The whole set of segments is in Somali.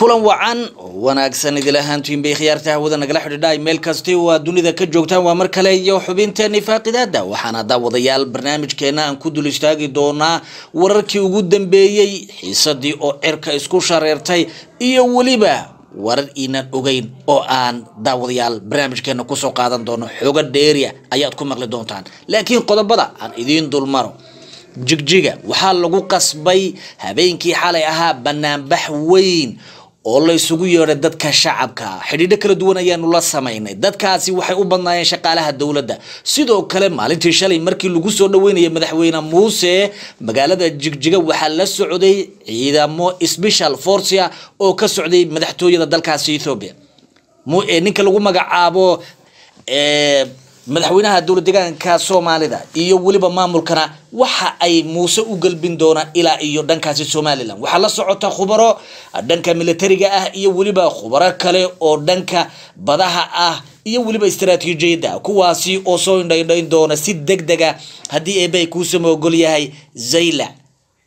kulan wacan wanaagsan idil ahaantiin bay khiyaarta hawada nagala xidhiidha meel kasti oo aad dunida ka joogtaan waa mar kale iyo xubinteeni faaqidaada waxaana daawadayaal barnaamijkeena aan ku dul istaagi doonaa wararkii ugu dambeeyey xiisadii oo cirka isku shareertay iyo weliba warar iinan ogeyn oo aan daawadayaal barnaamijkeena ku soo qaadan doono. Xooga dheeriya ayaad ku maqli doontaan. Laakiin qodobada aan idiin dulmaro jigjiga waxaa lagu qasbay habeenkii xalay ahaa banaanbax weyn oo la isugu yeedhay dadka shacabka. Xidhiidho kala duwan ayaanu la samaynay. Dadkaasi waxay u badnaayeen shaqaalaha dowladda. Sidoo kale maalintii shalay markii lagu soo dhaweynayay madaxweyne muuse magaalada jigjiga waxaa la socday ciidamo special forcia oo ka socday madaxtooyada dalkaasi ethoobia ninka lagu magacaabo madaxweynaha dowlad deegaanka soomaalida iyo weliba maamulkana waxa ay muuse u galbin doonaan ilaa iyo dhankaasi somalilan. Waxaa la socota khubaro dhanka militariga ah iyo weliba khubaro kale oo dhanka badaha ah iyo weliba istaraatiijiyadda kuwaasi oo soo indhaindhayn doona si deg dega haddii eebay kuusama ogol yahay zaylac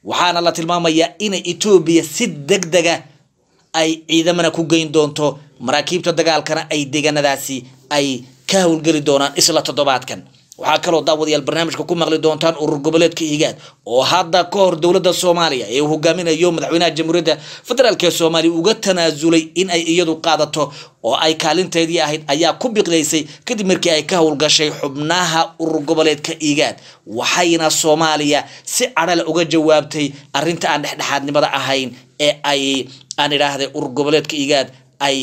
waxaana la tilmaamayaa inay etoobiya si deg dega ay ciidamana ku geyn doonto maraakiibta dagaalkana ay deegaanadaasi ay ka howlgeli doonaan isla toddobaadkan. Waxaa kaloo daawadayaal barnaamijka ku maqli doontaan urur goboleedka higaad oo hadda ka hor dowladda soomaaliya ee uu hogaaminayo madaxweynaha jamhuuriyadda federaalk ee soomaaliya uga tanaasulay in ay iyadu qaadato oo ay kaalinteedii ahayd ayaa ku biqlaysay kadib markii ay ka howlgashay xubnaha urur goboleedka higaad waxayna soomaaliya si cadhale uga jawaabtay arrinta aan dhexdhexaadnimada ahayn ee ay aan idhaahday urur goboleedka higaad ay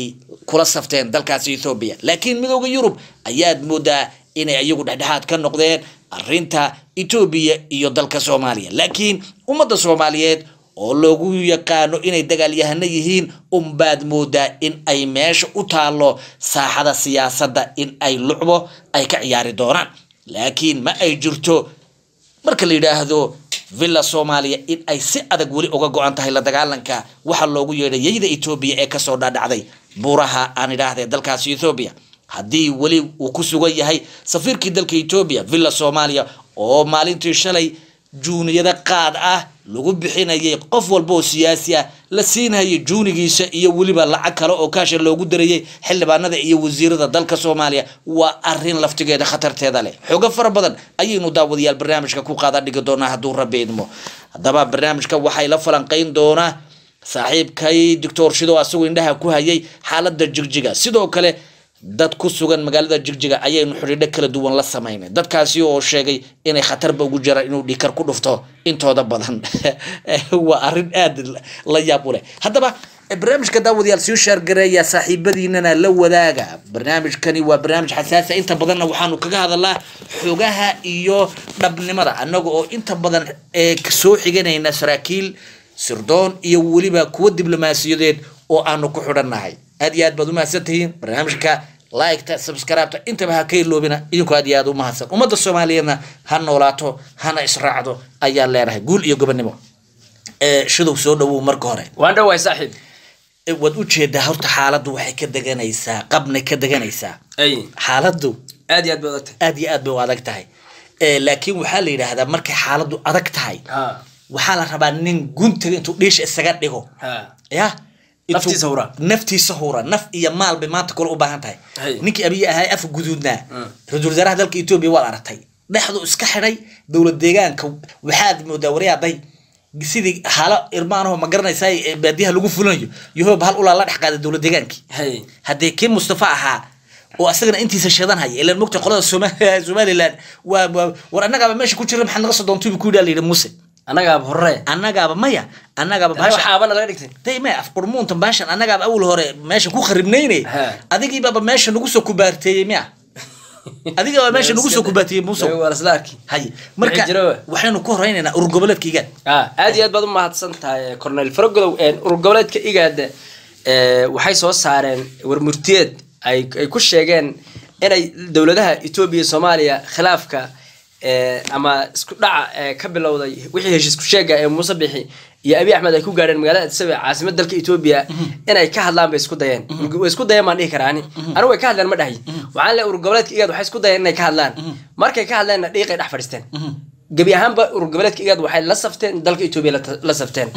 kula safteen dalkaasi ethoobiya laakiin midooda yurub ayaad moodaa inay iyagu dhexdhexaad ka noqdeen arinta etoobiya iyo dalka soomaaliya. Laakiin ummadda soomaaliyeed oo loogu yaqaano inay dagaalyahano yihiin unbaad moodaa in ay meesha u taalo saaxada siyaasadda in ay lucbo ay ka ciyaari doonaan. Laakiin ma ay jirto marka la yidhaahdo villa soomaaliya in ay si adag weli uga go-an tahay la dagaalanka waxaa loogu yeedhay yayda etoobiya ee ka soo dhaadhacday buuraha aan idhaahde dalkaasi ethoobiya haddii weli uu ku sugan yahay safiirkii dalka etoobiya villa soomaaliya oo maalintii shalay juuniyada qaad ah lagu bixinayay qof walba oo siyaasi ah la siinayay juunigiisa iyo weliba lacag kale oo kaasha loogu darayay xildhibaanada iyo wasiirada dalka soomaaliya waa arrin laftigeeda khatarteeda leh. Xoogo fara badan ayaynu daawadayaal barnaamijka ku qaada dhigi doonaa hadduu rabbi idmo. Haddaba barnaamijka waxay la falanqeyn doonaa saaxiibkay doctor shido asagoo indhaha ku hayay xaalada jigjiga. Sidoo kale dad ku sugan magaalada jigjiga ayaynu xidhiidho kala duwan la samaynay. Dadkaasi oo sheegay inay khatarba ugu jiraan inuu dhikar ku dhufto intooda badan. Waa arrin aada la yaab u leh. Haddaba barnaamijka daawadayaal sii shaargareeya saaxiibadiinana la wadaaga. Barnaamijkani waa barnaamij xasaasa inta badanna waxaanu kaga hadalnaa xogaha iyo dhabnimada. Annaga oo inta badan soo xiganayna saraakiil sirdoon iyo weliba kuwo diblomaasiyadeed oo aanu ku xidhannahay. Aad iyo aad baad umahadsan tihiin barnaamijka liketa subscribeta intaba ha ka iloobina idinkoo aad iyo aad u mahadsan. Ummadda soomaaliyeedna ha noolaato hana israacdo ayaan leenahay guul iyo gobonimo shidow soo dhawow marka hore. Waan dhawaay saaxiib. Waad u jeedaa horta xaaladdu waxay ka deganaysaa qabnay ka deganaysaa ay. Xaaladdu aad iyo aad bay u adag tahay. Laakiin waxaa la yidhaahdaa markay xaaladdu adag tahay ha waxaa la rabaa nin guntiga intuu dhiisha isaga dhigo. Ya? Naftiisa hura. naf iyo maal bay maanta kale u baahan tahay. Hay. ninkii abiy ahaa af guduudnaa. Ra'iisul wasaaraha dalka etoobiya waad aragtay dhexdu iska xidhay dowlad deegaanka waxaad moodaa wariyaaday sidii hala irmaanaho ma garanaysaa baadiyaha lagu fulinayo. Yahoob hal ulaa la dhex qaaday dowlad deegaankii haddii kii mustafa ahaa oo asagana intiisa sheedan haya ilan mogta qolada Soma- somaliland waa waa- war annagaaba meesha ku jira maxaad naga soo doontubi ku yidhaa layidhi muse annagaaba horre. Annagaaba maya annagaaba anaga baasha waxaaba nalaga dhigtay. Day maya baashan annagaaba awal hore meesha ku kharibnayne. Ha. adigiibaaba meesha nagu soo kubaarteeyey miya adigaaba meesha nagu soo kubaarteeyey hay marka waxaynu ku horeynaynaa urur goboleedka igaad aad iyo aad baad u mahadsan tahay cornel farogodow urur goboleedka igaada waxay soo saareen warmurtiyeed. Ay ku sheegeen inay dowladaha etoobiya soomaaliya khilaafka eh, ama isku dhaca eh, ka bilowday wixii heshiis ku sheega ee muuse bixi iyo abiy axmed ay ku gaadheen magaalada addis ababa caasimad dalka etoobiya inay ka hadlaan bay isku dayeen. Way isku dayeen baan dhihi karaa ani. Anigu way ka hadleen ma dhahay. Waxaan leeyahay urur goboleedka igaad waxay isku dayeen inay ka hadlaan. Markay ka hadleenna dhiiqay dhex fadhiisteen gebi ahaanba urur goboleedka igaad waxay la safteen dalka etoobiya la safteen.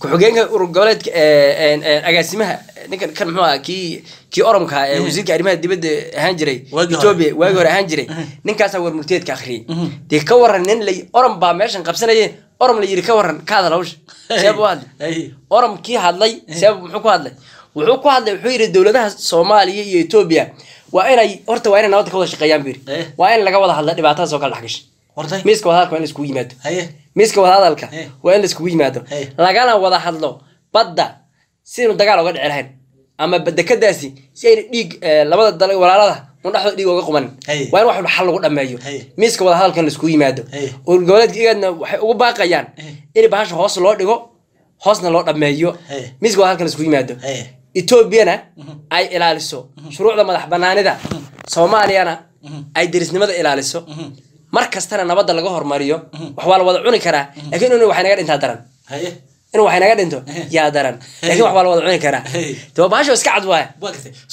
Ku-xigeenka urur goboleedka ee, een, een, agaasimaha ninkan kan muxuu ahaa kii kii oromka ahaa ee wasiirka arrimaha dibadda ahaan jiray Waagii etoobiya waagi hore ahaan jiray. Ninkaasaa warmurteedka akhriyey dee ka waran nin la orom baa meeshan qabsanaye orom la yiri ka waran ka hadal hawsha. Seeb u hadlay. orom kii hadlay seeb muxuu ku hadlay. Wuxuu ku hadlay wuxuu yidhi dowladaha soomaaliya iyo etoobiya waa inay horta waa inay nabadda ka wada shaqeeyaan buu Eh. yidhi waa in laga wada hadla dhibaatadaas oo kala dhex gashay miiska wadahadalka waa in la iskugu yimaado. Haye. Miiska wadahadalka waa in la iskugu yimaado. Lagana wada hadlo badda sidaynu dagaal oga dhici lahayn ama badekadaasi si ayna dhiig eh, labada dal walaalada un dhexdooda dhiig oga qumanin waa in wax walba xal lagu dhameeyo miiska wadahadalkan la iskugu yimaado. Hey. urur goboleedka igaadna waxay ugu baaqayaan in bahasha hoos loo dhigo hoosna loo dhameeyo miiska wadahadalkan la iskugu yimaado. Etoobiyana ay ilaaliso. Shuruucda madax banaanida soomaaliyana ay derisnimada ilaaliso mar kastana nabadda laga hormariyo wax waa la wada cuni karaa. Laakiin in waxay naga dhintaa daran. In waxay naga dhinto yaa daran. Laakiin wax waa la wada cuni karaa. Hey. daba bahasho iska cad waaya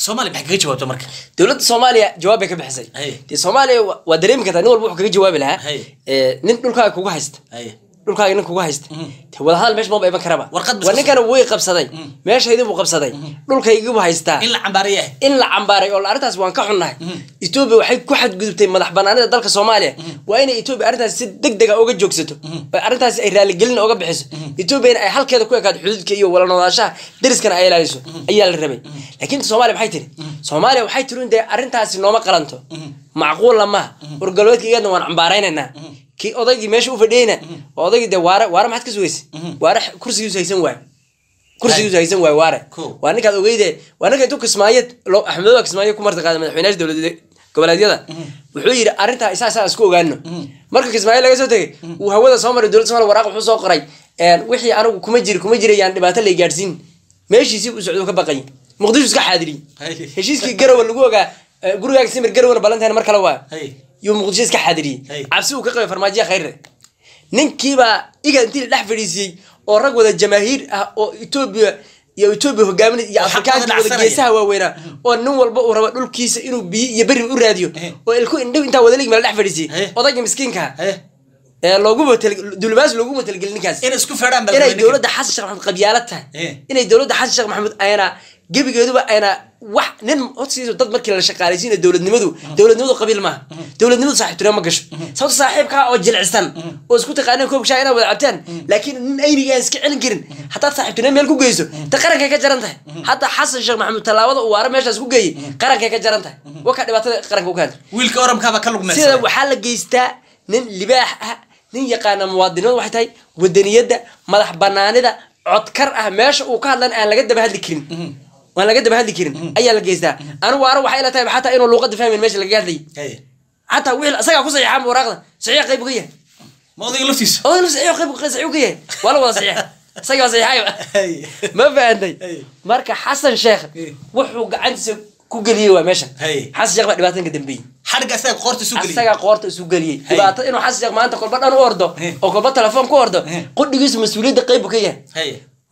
soomaaliya maxay kaga jawaabta marka. Dowladda soomaaliya jawaab bay ka bixisay. Dee soomaaliya wa- waa dareemi kartaa nin walba wuxuu kaga jawaabi lahaa nin dhulkaaga kugu haysta dhulkaaga nin kugu haysta dee wadahadal meesha maba iman karaba. Waa ka ninkana way qabsaday. Meeshaydii buu qabsaday. Dhulkaygiibuu haystaa. In la cambaaray oo arrintaas waan ka xunnahay. Etoobiya waxay ku xadgudubtay madax banaanida dalka soomaaliya. Waa inay etoobiya arrintaas si deg dega uga joogsato. Oo arrintaas ay raaligelin uga bixiso. Etoobiyana ay halkeeda ku ekaado xuduudka iyo wala noolaashaha deriskana ay ilaaliso. Ayaa la rabay. Laakiin soomaaliya maxay tiri soomaaliya waxay tiri in dee arrintaasi nooma qalanto macquulla maaha urgalbeedka iyadna waan cambaaraynaynaa kii odaygii meesha u fadhiyeyna waa odaygii dee waare waare maxaad ka sugaysa? Waare kursigiisu haysan waayo kursigiisu haysan waayo waare waa ninkaad ogeyde waa ninka intuu kismaayo lo axmedowa kismaayo ku martaqaada madaxweynaha dowlad goboleedyada. Wuxuu yidhi arrintaa isaa isaa isku ogaano marka kismaayo laga soo tegey uu hawada soo maray dowladda somalia waraaq wuxuu soo qoray wixii anigu kuma jiri kuma jirayaan dhibaato lay gaadhsiin. Meeshiisii u socdo ka baqay. Muqdisho iska xaadiriyey heshiiskii garowe lagu ogaa gurigaaga simir garowena ballantayn mar kale waa. Yuu muqdisho iska xaadiriyey Hey. cabsi uu ka qabay farmaajiya khayre. Ninkiibaa iga intii la dhex fadhiisiyey oo rag wada jamaahiir ah oo etoobiya iyo etoobiya hogaaminay iyo afrikaanka wada geesaha waaweynaa oo nin walba uu rabo dhulkiisa inuu biyo iyo beri u raadiyo Eh. oo ilku indhow intaa wada ligma la dhex fadhiisiyey Eh. odayga miskiinka. Haye ee loogu matalgelin ninkaas. Inay dowladda xasan sheekh maxamed qabyaalad tahay. Eh. inay dowladda xasan sheekh maxamed ayna gebigeeduba ayna wax nin dad markii la shaqaalaysiina dowladnimadu dowladnimadu qabiil maaha. Dowladnimadu saaxiibtinimo ma gasho. Sababta saaxiibkaa oo jilicsan oo isku taqaaneen koob shaa inaad wada cabtaan laakiin nin ayniga aan iska celin karin haddaad saaxiibtinimo meel ku geyso ta qarankay ka jaran tahay. Hadda xasan sheekh maxamed tallaabada uu waara meeshaas ku geeyey qarankay ka jaran tahay. Wakaa dhibaatada qaranka u keentay wiilka oramkaaba ka sida lugmaysa waxaa la geystaa nin libaax ah nin yaqaana muwaadinimadu waxay tahay wadaniyadda madax banaanida codkar ah meesha uu ka hadlan aan laga daba hadli karin waan laga daba hadli karin. Ayaa la geystaa. Anigu waara waxay ila tahay xataa inuu luuqada fahmayn meesha lagaga hadlayay haye xataa wixii isagaa ku saxiixaan waraaqda. Saxiix qayb ka yahay. Ma odayga laftiisa? Oo inuu saxiix qayb saxiix ka yahay. Waa la wada ma fahantay marka xasan sheekh wuxuu gacantiisa ku geliyey waa meeshan xasan sheekh baa dhibaatanka dambeeyey. Asaga qoorta isu geliya asagaa qoorta isu geliyey. Dhibaato inuu xasan sheekh maanta kolba dhan u ordo oo kolba telefoon ku ordo qudhigiisu mas'uuliyadda qayb ka yahay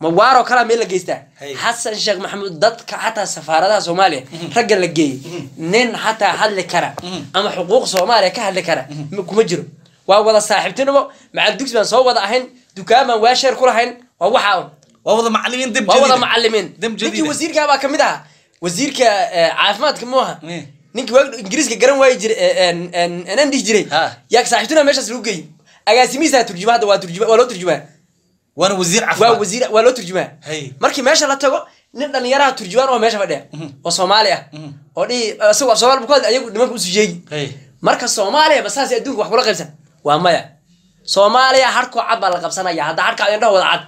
haye ma waaroo kalaa meel la geystaa xasan sheekh maxamuud dadka xataa safaaradaha soomaaliya ragga la geeyey nin xataa hadli kara. Ama xuquuq soomaaliya ka hadli kara. Ma- kuma jiro. Waa wada saaxiibtinimo. Macal dugsi baan soo wada ahayn. Dukaan baan waasheer ku lahayn. Waa waxaa un waa wada macalimiin waa ninkii jadiida. wasiirkaa baa ka mid ahaa. Wasiirka eh, caafimaadka mu aha. Eh. ninkii waag ingiriiska garan waayi jiray anaan dhihi jiray yaa saaxiibtuna meeshaas lagu geeyey agaasimihiisa turjuma hadda waa waa loo turjumaa waana wasiir waa caafimaad wasiir waa loo turjumaa? Markii meesha la tago nin dhalinyaraha turjumaan oo meesha fadhiya oo soomaali ah oo dhihi isagoo af soomaali bukood ayagu nimanka usu sheegi. Marka soomaaliya ba saas adduunka wax kula qaybsan. Waa maya. Soomaaliya harkoo cad baa la qabsanaya. Hadda harka indhaha wada cad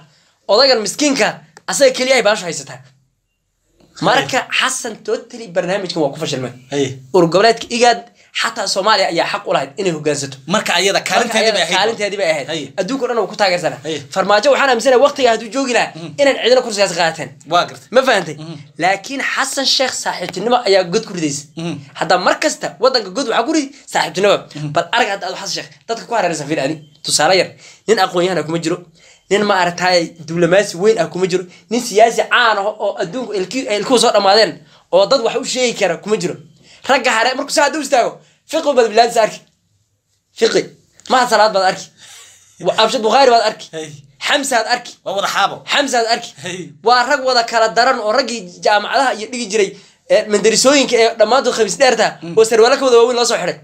odaygan miskiinka asaga keliya ay baashu haysataa. Marka xasan totally barnaamijkan waa ku fashilmay. Urur goboleedka igaad xataa soomaaliya ayaa xaq u lahayd inay hogaansato marka ayada kaalinteedii bay ahayd. adduunka dhan ku taageersanaa Haye. farmaajo waxaan aaminsanaya waqtiga hadduu joogi lahaa inaan cidina kursigaas qaateen. Ma fahantay laakiin xasan sheekh saaxiibtinimo ayaa god ku ridaysa hadda mar kasta wadanka god waxaa ku ridi saaxiibtinimo. Bal arag hadda adu xasan sheekh dadka ku hareeraysan fiir adi tusaale yar nin aqoon-yahan ah kuma jiro. Nin ma aragtaay diblomaasi weyn ah kuma jiro. Nin siyaasi caan ah oo adduunku ilkuhu soo dhammaadeen oo dad wax u sheegi kara kuma jiro. Ragga hare markuu saa hadduu istaago fiqi baad bilaadis arki. Fiqi maha salaad baad arki. Abshid bukhaari baad arki. Xamsaad arki. Waa wada xaabo. Xamsaad arki. Waa rag wada kala daran oo raggii jaamacadaha iyo dhigi jiray ee mandarisooyinka ee dhammaantood khamiis dheerta oo sarwaalo ka wada waaweyn loo soo xidhay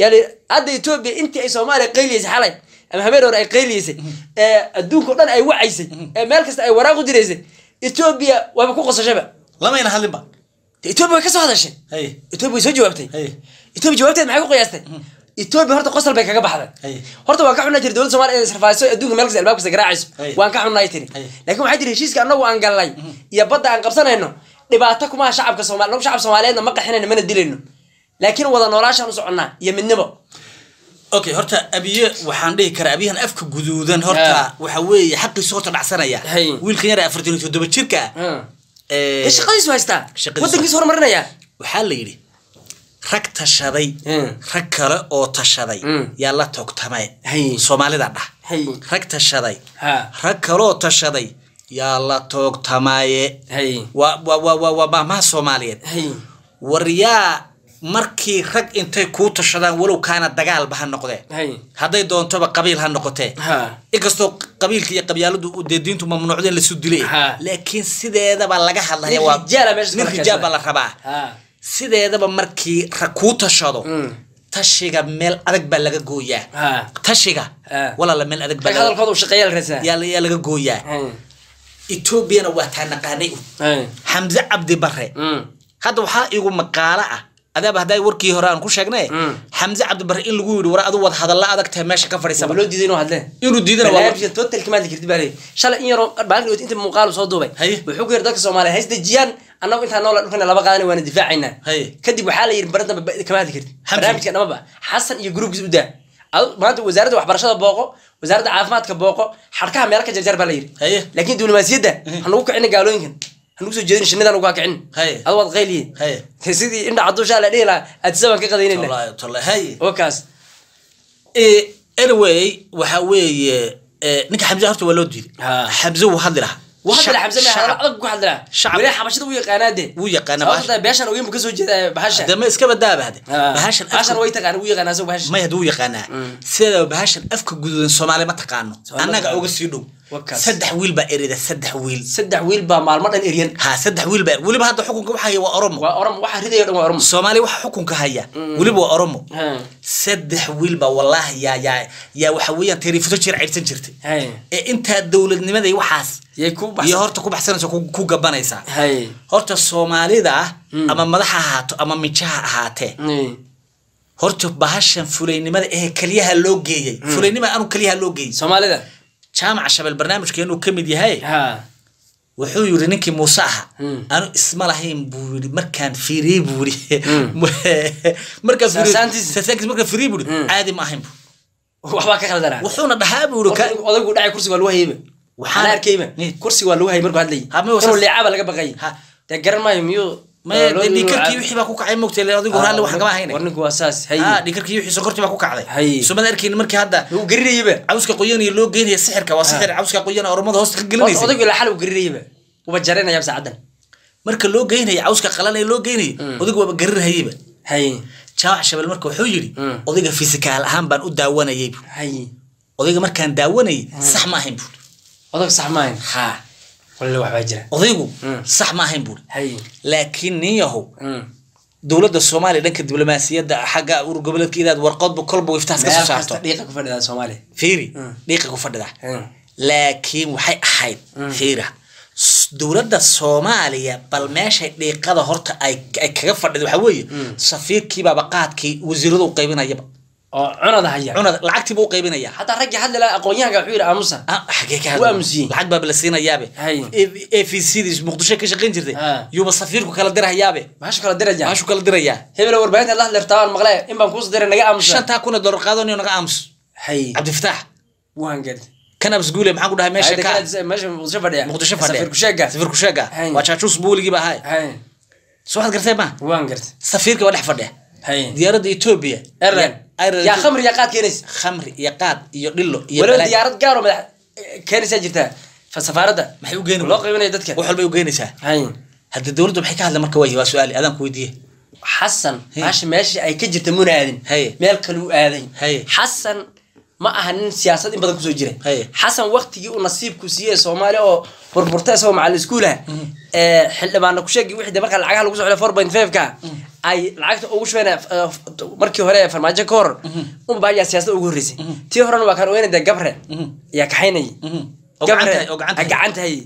yani hadda etoobiya intii ay soomaaliya qayliyeysay xalay ama habeen hore ay qayliyeysay ee adduunka o dhan ay wacaysay ee meel kasta ay waraaq u diraysay etoobiya waaba ku qosashaba. Lamayna hadlinba etoobiya way ka soo hadashay. Hay etoobiya way soo jawaabtay Hey. etoobiya jawaabteed maxay ku qiyaastay? Etoobiya horta qosol bay kaga baxday. Horta waan ka xunnaa jiri dowladda soomaaliya inay sarfaayso adduunka meel kasta albaab kasta garaacayso waan ka xunnaa ay tiri laakiin waxay tiri heshiiska annagu aan galnay iyo badda aan qabsanayno dhibaato kumaha shacabka soomaali annagu shacab soomaaliyeedna ma qaxinayno mana dilayno. Laakiin wada noolaashaan u soconnaa iyo midnimo. Okay horta abiye waxaan dhihi karaa abiyahan afka guduudan horta waxa weeye xaqiisu horta dhacsanaya. Wiilkan yar afartan iyo toddoba jirka ah ee, shaqadiisu haystaa? Waddankiisu horumarinaya waxaa la yidhi rag tashaday rag kale oo tashaday. Yaa la toogtamay Hey. soomaalida dhah rag tashaday. Ha. rag kaleoo tashaday yaa la toogtamaye Hey. waa maamaha soomaaliyeed. War yaa markii rag intay kuu tashadaan walow kaana dagaalba ha noqdee. Hadday doontoba qabiil ha noqotee. Inkastoo qabiilka iyo qabyaaladu dee diintu lasu dilay laakiin sideedaba laga hadlaya Nin keensaday. baa la rabaa. Sideedaba markii rag kuu tashado Mm. tashiga meel adag baa laga gooyaa. Tashiga? Walaala meel adag baa rag laga- gooyaa. Hey. etoobiyana waa taa naqaanay xamse cabdi bare Mm. hadda waxaa igu maqaalo ah. Adaaba hadday warkii hore aan ku sheegnay Mm. xamse cabdi bare in lagu yidhi war adu wad hadalla adag tahay meesha ka fadhiisaba loo diiday inuu hadleen inuu diidana waa barnaamijka total kama hadli kartid baa leeyahay. Shalay in yaroo baalin inta muuqaal soo duubay. Wuxuu ku yiri dadka soomaaliya hays dejiyaan annagu intaan noola dhulkana laba qaadana waana difaacaynaa. Kadib waxaa la yiri bar dambe kama hadli kartid. Barnaamijka dhamaba xasan iyo gruubkiis u daa. Maanta wasaaradda waxbarashada booqo wasaaradda caafimaadka booqo xadhkaha meelo ka jarjar baa la Haye. laakiin diblomaasiyadda hanugu kicina gaalooyinkan. Hanugu soo jeedin shinnidan ugu kicin. Haye. adu waad qayliye sidii indha caduushaa la dhihi lahaa aadisabaan ka qadaynayna kaas. Eh, anyway waxa weeye eh, ninka xamse horta waa loo diiday. Xamse wuu hadli lahaa dama iska badaabahde bahashan afka guduudan soomaali ma taqaano annaga uga sii dhow saddex wiil baa erida saddex wiil. Saddex wiil baa maalmo dhan eryan ha saddex wiil baa weliba hadda xukunka waxa haya waa oromo. Waa orom waxa ridayo dhan waa orom soomaali waxa xukunka haya weliba waa oromo. Saddex wiil baa wallaahi yaa yaa yaa waxa weeyaan tariifato jir caydsan jirtay. Ee intaa dowladnimada iyo waxaas iyo horta ku baxsanaysa ku gabanaysaa. Horta soomaalida ama madax ha ahaato ama mijaha ahaatee. Horta bahashan fulaynimada ee keliyaha loo geeyey fulaynimada anu keliyaha loo geeyey soomaalida jaamaca shabel barnaamijkeenuu ka mid yahay ha. wuxuu yidhi ninkii muuse aha Mm. anu isma lahayn buu yidhi markaan fiiriyey buu yidhi. Saasaantiisa. fiiriyey markaan buu yidhi Mm. caadi ma ahayn bu waxbaa ka khaldanaa wuxuuna dhahaa buu yidhi odaygu dhacay kursiga waa lagu hayeyba Waxaan- arkayba kursiga waa lagu hayay markuu hadlayay inuu laga dee garan maayo miyuu maya loo dee yiri dhiikarkii inuu wixii baa ku kacay mogtay adigu horaalle wax kama hayna war ninku waa saas. Hay. Ha dhiikarkii wixii sokortii baa ku kacday. Hay. sumad arkayni markii hadda wuu garinayaba cawska qoyanaya loo geynaya sixirka waa sixir cawska qoyan oromada hoosta ka gelinaysa. Odaygu ilaa xal uu garinayaba uba jaranaya saacadan. Marka loo geynaya cawska qalanaya loo geynaya odaygu waaba garirhayaba hay. Jaamac shabel marka wuxuu yidhi Mm. odayga fisikaal ahaan baan u daawanayay bu. Hay. Odayga markaan daawanayay sax ma ahayn odag sax ha. jira odaygu Mm. sax ma ahayn buuri. Hay. Laakiin nin yahow Mm. dowladda soomaaliya dhanka diblomaasiyadda xagga urur goboleedka inaad warqodba kolba wiftaas ka soo meel saarto. fiiri Mm. dhiiqa ku fadhida laakiin waxay ahayd fiira dowladda soomaaliya bal meeshay dhiiqada horta ay kaga fadhida waxaa weeye safiirkiibaaba qaadkii wasiiradu qaybinayaba oo cunada haya. Cunada lacagtiiba u qaybinaya hataa raggii hadli lahaa aqoonyahanka wuxuu yidhi aamusa Ah, xagee ka aamusiyey. lacag baaba la siinayaabe. A v c dii muqdisho ka shaqayn jirtay. Ah. yuuba safiirku kala dirahayaabe. Bahashu kala diraya maashu kala dirayaa. Hebel warbaahinta la hadlertaa maqle in baan kuus diray naga aamusa. Shantaa kun oo dollar qaadanayo naga aamus. Hay. Cabdifataax waan gad. Kan absguule maxaan ku dhahay meesha ka? meesha muqdisho fadhiya. Muqdisho fadhiya. Safir kusheega Hay. waa jaajuus buuligiiba ahay hay. Soo waxaad gartay ma? Waan garta safiirka waa dhex fadhiya. Diyaaradda etoobiya Airline- yaa khamri yaa qaad. Keenaysa khamri iyo qaad iyo dhilo iyo diyaarad gaar oo madax keenaysaa jirtaa fa safaaradda maxay u geeni loo qaybinaya dadka. Wax walbay u geenaysaa. Hadda dowladdu maxay ka hadla marka way waa su'aali adaan ku weydiiye xasan Hey. baasha meesha ay ka jirta muna aadin. Meel kale u aaday. Xasan ma aha nin siyaasad in badan ku soo Haye. xasan waktigii uu nasiibku siiyey soomaaliya oo burburta isagoo macalin iskuulaha ee xildhibaana ku sheegi wixii de markaa lacagaha lagu socday four point five ka ay lacagta ugu shubeen eh, markii hore farmaajo ka hor unba ayaa siyaasadda ugu horreysay tii horena waa kaan ogeynay dee gabre ayaa kaxaynayay. Gabre gacanta- oo gacanta- gacanta hayay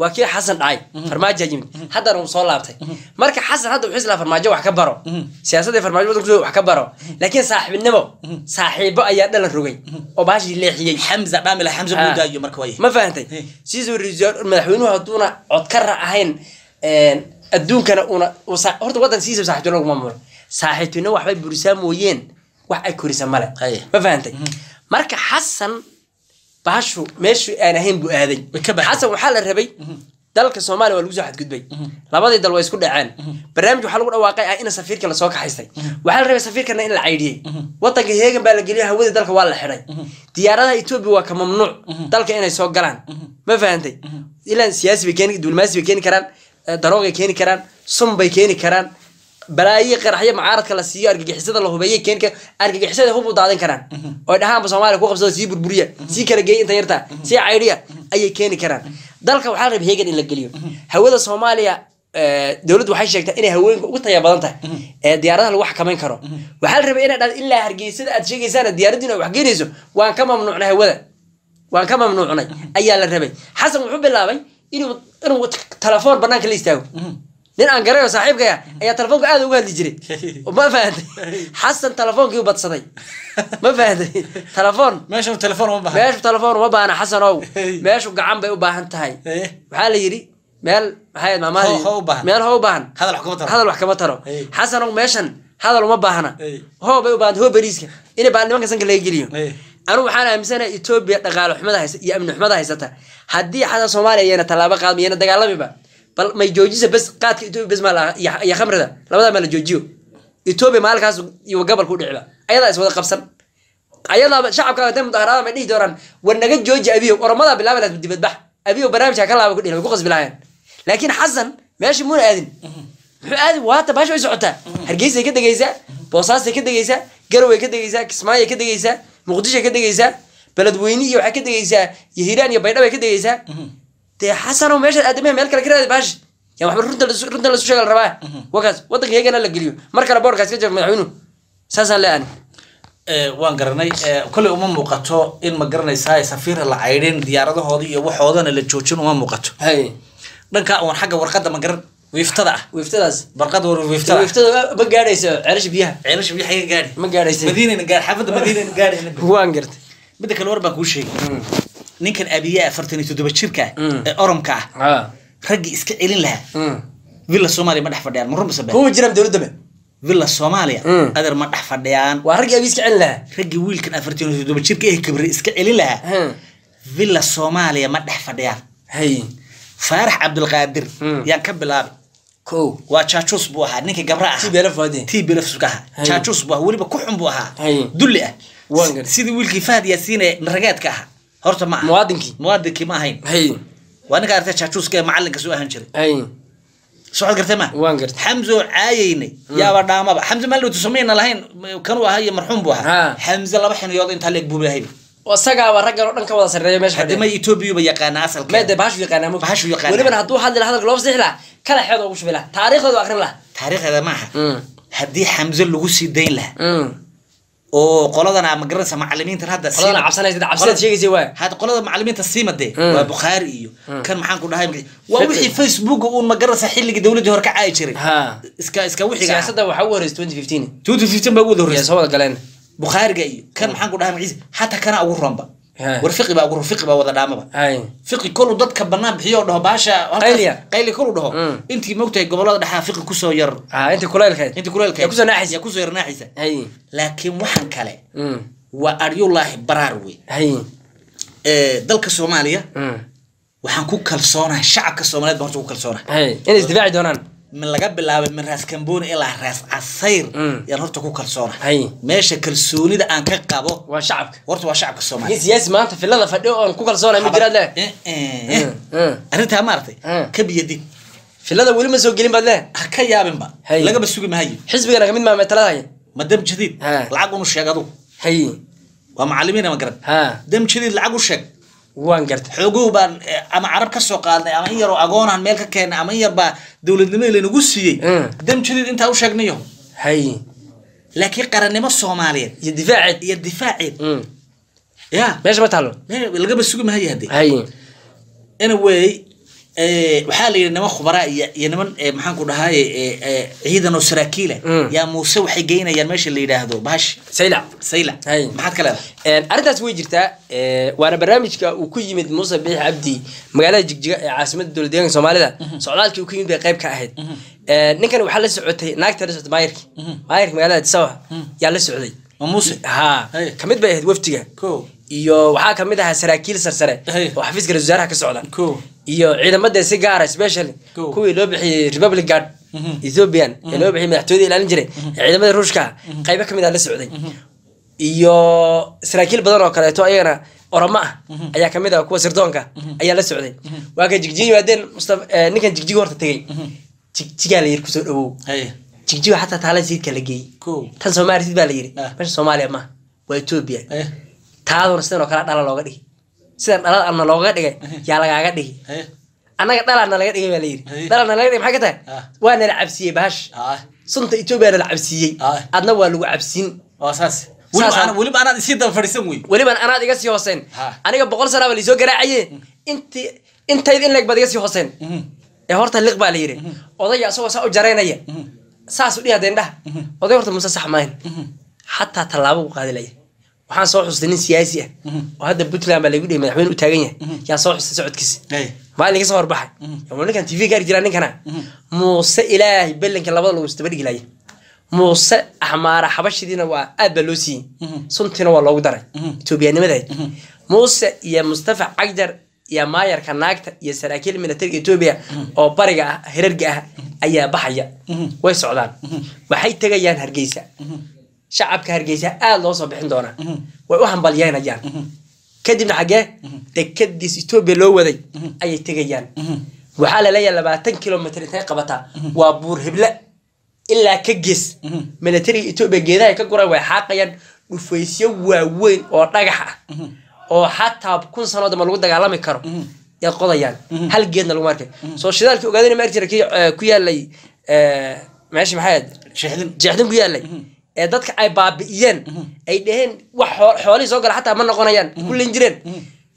waa kii xasan dhacay farmaajo yimid. Haddana uu soo laabtay. Marka xasan hadda wuxuu islaa farmaajo wax ka baro. Siyaasadda farmaajo wadanku wax ka baro. Laakiin saaxiibnimo saaxiibo ayaa dhalan rogay. Oo baashii leexiyey xamza dhaamila xamza Ah. marka waay ma fahantay raiisul madaxweynuhu hadduuna codkara ahayn een, adduunkana una horta wadan siisa saaxiibtinimo laguma maamulo saaxiibtinimo waxbay burisaa mooyeen. Wax ay korisa male. Ma fahantay marka xasan baashu meeshu aan ahayn buu aaday. Xasan waxaa la rabay dalka soomaaliya waa lagu soo xadgudbay. Labadii dal waa isku dhaceen. Barnaamij waxaa lagu dhawaaqay ah in safiirka la soo kaxaystay. Waxaa la rabay safiirkana in la caydhiyey wadanka heegan baa la geliyay hawadii dalka waa la xidhay diyaaradaha etoobiya waa ka mamnuuc. Dalka inay soo galaan. Ma fahantay ilaan siyaasi bay keeni diblomaasi bay keeni karaan daroogay keeni karaan sun bay keeni karaan. Balaayo qaraxyo macaaradka la siiyo argagixisada la hubeeyay keeni kar argagixisada hub u daadan karaan. Oo dhahaanba soomaaliya ku qabsado sii burburiya sii kala geeya inta yarta sii caydhiya ayay keeni karaan. Dalka waxaa rabay heegan in la geliyo. Hawada soomaaliya dowladdu waxay sheegtaa inay haweenka ugu taya badan tahay ee diyaaradaha lagu xakamayn karo. Waxaa la rabay inay dhahdo ilaa hargeysada aad sheegaysaan diyaaraddiinu ay wax geenayso waan ka mamnuucnay hawada. Waan ka mamnuucnay ayaa la rabay. Xasan wuxuu bilaabay inuu inuu telefoon banaanka la istaago. Nin aan garayo saaxiibkaya ayaa telefoonka aad uga hadli jiray. Ma fahantay? Xasan telefoonkii u badsaday. Ma fahantay? Telefoon. Meeshu telefoon uma baahna. Xasanow meeshu gacan bay u baahan tahay. Waxaa la yidhi meel maxay ahayd maamaha Ho- ho u baahan. ho Hadal wax kama taro. xasanow meeshan hadal uma baahna. Hoo bay u baahan hoo bariiska inay baa nimanka sanka laga geliyo Anigu waxaan aaminsanahay etoobiya dhaqaale xumada haysa iyo amni xumada haysata. Haddii xataa soomaaliya iyana tallaabo qaadma iyana dagaalamiba bal may joojisa bes qaadka etoobiya bes maa iyo khamrida. Labadaa maa la joojiyo. Etoobiya maalinkaas iyo gobolka u dhiciba ayadaa is wada qabsan. Ayadaaba shacabka intay mudaharaada may dhihi doonaan war naga jooji abiyo. Oromadaa bilaabi lahayd dibadbax abiyo barnaamijka ka laaba ku dhihi way ku qasbi lahaayeen. Laakiin xasan meeshii muuna aadin. Muxuu aadi waata baasha way socotaa. Hargeysay ka degaysaa boosaasay ka degaysaa garow ka degaysaa kismaayoay ka degaysaa muqdishoay ka degaysaa? Beledweyne iyo waxay ka degaysaa? Hiiraan iyo baydhabo ay ka degaysaa? Dee xasanow meesha aadamaha meel kale ka raadi baashi yaa waxba runta lasu- sheega la rabaa? Wakaas wadanka iyagana la geliyo. Mar kale boorkaas ka jaba madaxweynuhu saasaan leeani Eh, waan garanay Eh, kolley uma muuqato in ma garanaysaa safiira la caydhin diyaaradahooda iyo waxoodana la joojin uma muuqato. Hay. Dhanka uun xagga warqadda ma garan wiiftada ah wiiftadaas barqada war wiiftada ah. wiiftada ma gaadhayso ceelasha biyaha. Ceelasha biyo xaga gaadhi. Ma gaadhaysa madiinayna gaadhi. Xaafadda madiinayna gaadhayna waan gartay midda kale war baan kuu sheegay. Ninkan abiye afartan iyo toddoba jirka ah Mm. ee oromka ah. Ha raggii iska celin lahaa. Villa soomaaliya ma dhex fadhiyaan ma jiraan dowladaba villa soomaaliya adeer ma dhex fadhiyaan. Waa raggii abiiska celin lahaa? Raggii wiilkan afartan iyo toddoba jirka ee kibre iska celin lahaa. Hmm. villa soomaaliya ma dhex fadhiyaan. Faarax cabdulqaadir Mm. yaan ka bilaabay ko waa jaajus buu ahaa ninkii gabra ah Hay. jaajus buu ahaa weliba ku xun buu ahaa. Dulli ah. Sidii wiilkii fahad yaasiin ee narageedka ahaa. Horta ma aha. Muwaadinkii ma ahayn. Hay waa ninka artay jaajuuska ee macalinka soo ahaan jiray. Socod gartay ma? Xamzo caayeynay. Yaaba dhaamaba. Xamze samayna lahayn kanuu ahaa iyo marxuum buu ahaa. Ha. xamze laba xiniyood intaa leeg buu lahayn isagaaba raggan oo dhan ka wada sarreeya meesha hadima fadhiya. etoobiyuba yaqaana asalka? Meede bahashu yaqaanaa mo Bahashu yaqaanaa. welibana hadduu hadli lahaa hadalka loo fasixi lahaa kala xeed ugu shubi lahaa taariikhdooda akrin lahaa. Taariikhdeeda ma aha. Mm. haddii xamze lagu sii dayn lahaa. Mm. oo qoladana ma garanaysa macalimiintan hadda qoladana cabsanaysa cabsidaad sheegaysa waa had qolada macalimiinta siimade Mm. waa bukhaari iyo kan maxaan ku dhahay? Waa wixii facebook uun ma garanaysa xilligii dowladii hore ka caayi jiray. Iska iska wixiga siyaasadda waxaa u horeysa twenty fifteen. Tuuti fifteen baa ugu horreysay. Soo wada galeen bukhaariga iyo kan maxaan ku dhahay magaciisa? Xataa kana ugu Ha. war fiqi baa ugu ron fiqi baa wada dhaamaba. Fiqi koluu dadka banaan bixiyo dhaho baasha qayli koluu dhaho. Mm. intii mogtahay gobollada dhexaa fiqi ku soo yar. Intii yaa ku soo yar naaxaysa. Laakiin waxaan kale Mm. waa aryullaahi baraar wey. Dalka soomaaliya waxaan ku kalsoonahay shacabka soomaaliyeed baan horta ku kalsoonahay hay. Inay isdifaaci doonaan min laga bilaabay min raas kambooni ilaa raas casayr Mm. yaan horta ku kalsoonahay hay meesha kalsoonida aan ka qabo waa shacabka. horta waa shacabka soomaaliya. Siyaasi maanta filada fadhiyo oon ku kalsoonay ma jiraad leh Eh, eh, eh. Mm. arrintaa maaragtay Mm. ka biyadib filada weli ma soo gelin baad leh ha ka yaabinba lagaba sugi mahayo xisbigana ka mid maa metalada haya madam jadiid Ha. lacag unu sheeg adugu hay. Waa macalimiina ma garan dam jadiid lacag u sheeg waan gartay. Xoogow baan eh, ama carab ka soo qaadnay ama in yaroo agoonaan meel ka keennay ama in yar baa dowladnimadii laynagu siiyey. Mm. dam jadiid intaa u sheegnayo. Hay. Laakiin qarannimo soomaaliyeed iyo difaaceed. iyo difaaceed. Mm. ya. Meesha ma taalo lagaba sugi mahaya hadee hay. Anyway waxaa la yidhi niman khubaraa iyo iyo niman eh, maxaan ku eh, eh, ciidan oo saraakiila Mm. yaa muuse waxay geynayaan meesha la yidhaahdo bahash. Sayla. Hay. maxaad ka leedahay? Arrintaas way jirtaa waana barnaamijka uu ku yimid muuse biix cabdi magaalada jigjiga ee caasimada dowlad deegaanka soomaalida. Socdaalkii uu ku yimid bay qayb ka ahayd. Ee, ninkan waxaa la socotay naagta la socotay maayirki maayirka magaalada addis ababa. Yaa la socday. Waa muuse? Ha. Kamid bay ahayd wafdiga. Ko iyo waxaa ka mid ahaa saraakiil sarsare. Oo xafiiska ra'iisul wasaaraha ka socda iyo ciidamada si gaara special Cool. kuwii loo bixiyey republic guard ethiopian ee loo bixiyey madaxtooyada ilaalin jiray ee ciidamada ruushka qaybo ka mid ah la socday. Iyo saraakiil badan oo kaleeto ayagana oramo ah ayaa ka mid ah kuwa sirdoonka ayaa la socday. Waa ka jigjiga yimaadeen eh, ninkan jigjiga horta tegey. Jigjigaa la yiri ku soo dhawow haye jigjiga xataa taala siidka la geeyey. Tan soomaali sid baa la yiri. Ah. meesha soomaaliya maaha waa ethiopia haye taaduna sidan oo kale dhala looga dhigi sidan dhalada ana looga dhigay yaa lagaaga dhigi annaga dhalaana laga dhigay baa la yidhi. Hey. dhalaana laga dhigay maxay ka tahay? Ah. waa nala cabsiiyey bahash ah sunta etoobiya nala cabsiiyey adna waa lagu cabsiin waa saas. Saas weliba ah. ana- weliba anaad isii daba fadhiisan wey weliban anaad iga sii hooseen Ha. aniga boqol sanaa baa laisoo garaacaye inti intayd in leeg baad iga sii hooseen ee horta liq baa la yidhi. Odayga asagoo saa u jaraynaya. Saas u dhihi haddeen dhaha oday horta muuse sax maahin xataa tallaabo u qaadi laya waxaan soo xustay nin siyaasi ah. Oo hadda puntland baa lagu dhihi madaxweyne u taagan yahay. Yaa soo xustay socodkiisa maalin ka soo horbaxay. Waa ninkan tv gaari jiraa ninkana. Muuse ilaahay belanka labada lagu isdaba dhigi laya muuse axmaara xabashidiina waa aad baa loo siiyey. Suntiina waa loogu daray. Etoobiyanimadayd muuse iyo mustafa cagjar iyo maayarka naagta iyo saraakiil militariga etoobiya oo bariga ah herarga ah ayaa baxaya. Way socdaan. Waxay tegayaan hargeysa shacabka hargeysa aad loo soo bixin doonaa way u hambalyeynayaan kadibna xaggee dekadiis etoobiya loo waday ayay tegayaan waxaa la leeyahay labaatan kilomitr intay qabataa waa buur hible ilaa ka gees militariga etoobiya geedaha ay ka guraan way xaaqayaan dhufaysyo waaweyn oo dhagax ah oo xataa kun sanood ama lagu dagaalami karo yay qodayaan hal geedna lagu arkay soo shidaalkii ogaadina ma arjira ku yaalay meesha sheexdin jeexdin ku yaalay ee dadka ay baabi'iyeen ay dhaheen wax xoo- xoolihii soo gala xataa ma noqonayaan kulin jireen.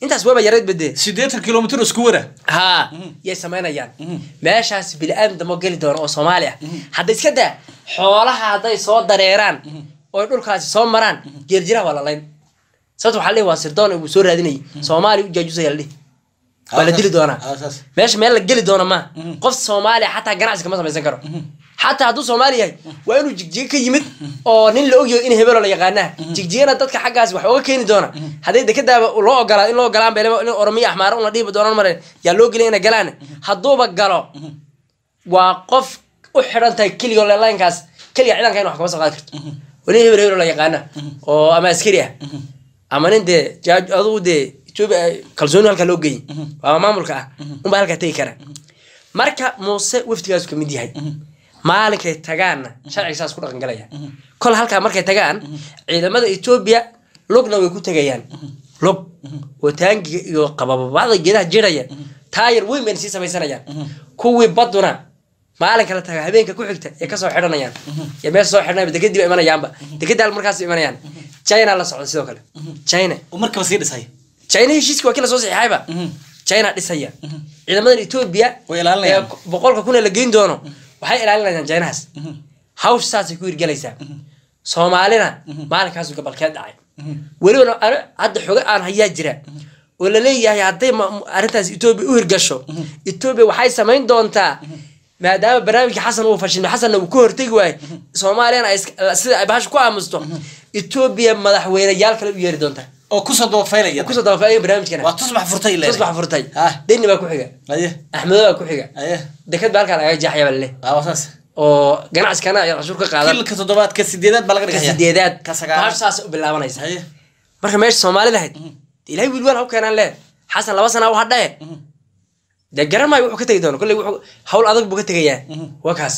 Intaas waaba yareed badee sideetan kilomitr isku wara haa yay samaynayaan. Meeshaas bili-aadam damo geli doona oo soomaali ah hadda iska daa xoolaha hadday soo dareeraan oo dhulkaasi soo maraan geerjiraha waa lalayn sababta waxaa la dhihi waa sirdoon uu soo raadinayay. Soomaaliya u jaajusaya la dhihi. Waa la dili doonaa. Meesha meel la geli doona ma. Qof soomaaliya xataa ganacsi kama samaysan karo xataa hadduu soomaali yahay waa inuu jigjiga ka yimid oo nin la ogyaho in hebelo la yaqaanaa. Jigjigana dadka xaggaas wax oga keeni doona. Hadday dekadaaba loo ogolaa in loo ogolaan bay in oromiya axmaara una dhiibi doonaan mare yaa loo gelin inay galaan hadduuba galo. Waa qof u xidhan tahay keligo lelaynkaas keliga ciidanka in wax kama soo qaadi karto. Wani hebel hebelo la yaqaana oo ama askari ah. Ama nin dee adugu dee etoobiya kalsooni halkaa loo geeyey. Waa maamulka ah. Unbaa halkaa tegi kara. Marka muuse wafdigaasu ka mid yahay maalinkay tagaanna sharciga saas ku dhaqan galaya kol halkaa markay tagaan ciidamada etoobiya lugna way ku tegayaan. Lug oo taangiga iyo qabababada geedaha jiraya taayar weyn bayna sii samaysanayaan. Kuwii baduna maalinka la taga habeenka ku xigta ee ka soo xidhanayaan. Ee meesha soo xidhanaya dekadii ba imanayaanba. Dekadii hal markaas imanayaan. China la socda sidoo kale. China. Markaba sii dhisay? China heshiiska waa kii la soo saxiixayba. China dhisaya. Ciidamadan etoobiya boqolka kun ee la geyn doono waxay ilaalinayaan chinahaas hawsh saasay ku hirgelaysaa soomaalina maalinkaasu gabalkeed dhacay. Weliba hadda xoga aan hayaa jira. Oo la leeyahay hadday ma- arrintaas etoobiya u hirgasho. Etoobiya waxay samayn doontaa. Maadaama barnaamijka xasan uu fashilmay xasanna uu ka hortegi waayo soomaaliyana sida ay bahasha ku aamusto. Etoobiya madaxweyneyaal kale u yeeri doontaa oo ku soo dabafaylaya ku soo dabafaaya barnaamijkana waa tusbax furtay ilaa tusbax furtay. Deni baa ku xiga. Aye. Axmedo baa ku xiga. Aye. Deked baa halkaa lagaga jeexaya baa lale waa saas. Oo ganacsikana ay cashuur ka qaadan. Kilka toddobaad ka sideedaad baa laga dhigaya. Sideedaad. Ka sagaalaad. bahasha saas u bilaabanaysa. Aye. Marka meesha soomaalida ahayd dee ilahay wiil waal ha u keenaan le xasan laba sana u hadhae dee garan maayo wuxuu ka tegi doono. Kolley wuxuu hawl adag buu ka tegayaa waa kaas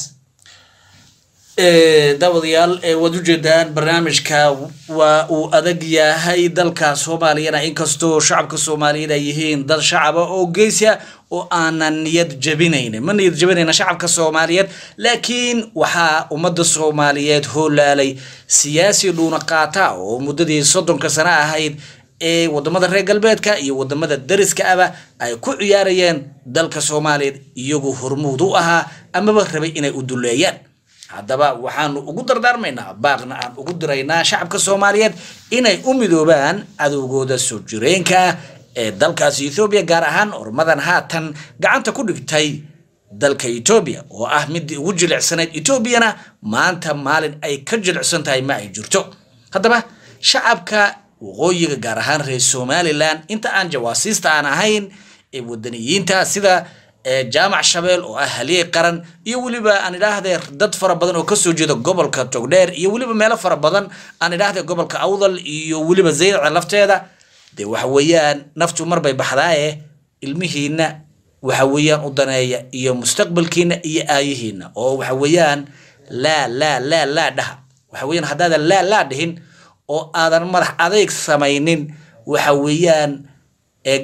daawadayaal waad ujeedaan barnaamijka waa uu adag yahay dalka soomaaliyana. Inkastoo shacabka soomaaliyeed ay yihiin dad shacaba oo geysa oo aanan niyad jabinayn ma niyad jabinayna shacabka soomaaliyeed laakiin waxaa ummadda soomaaliyeed hoolaalay siyaasi dhuuna qaata oo muddadii soddonka sano ahayd ee waddamada reer galbeedka iyo waddamada dariska aba ay ku ciyaarayeen dalka soomaaliyeed. Iyagoo hormuud u ahaa amaba rabay inay u duleeyaan haddaba waxaanu ugu dardaarmaynaa baaqna aan ugu diraynaa shacabka soomaaliyeed inay u midoobaan cadowgooda soo jireenka ee dalkaasi ethoobiya gaar ahaan ormadan haatan gacanta ku dhigtay dalka etoobiya oo ah midii ugu jilicsanayd etoobiyana maanta maalin ay ka jilicsan tahay ma ay jirto. Haddaba shacabka waqooyiga gaar ahaan reer somalilan inta aan jawaasiista aan ahayn ee wadaniyiinta sida jaamac shabeel oo ah haliyey qaran iyo weliba aan idhaahdee dad fara badan oo ka soo jeeda gobolka togdheer iyo weliba meelo fara badan aan idhaahdee gobolka awdal iyo weliba zaydaca lafteeda. Dee waxa weeyaan naftu marbay baxdaaye ilmihiina waxa weeyaan u daneeya iyo mustaqbalkiina iyo aayihiina oo waxa weeyaan laa laa laa laa dhaha. Waxa weeyaan haddaadan laa laa dhihin oo aadan madax adeyg samaynin waxa weeyaan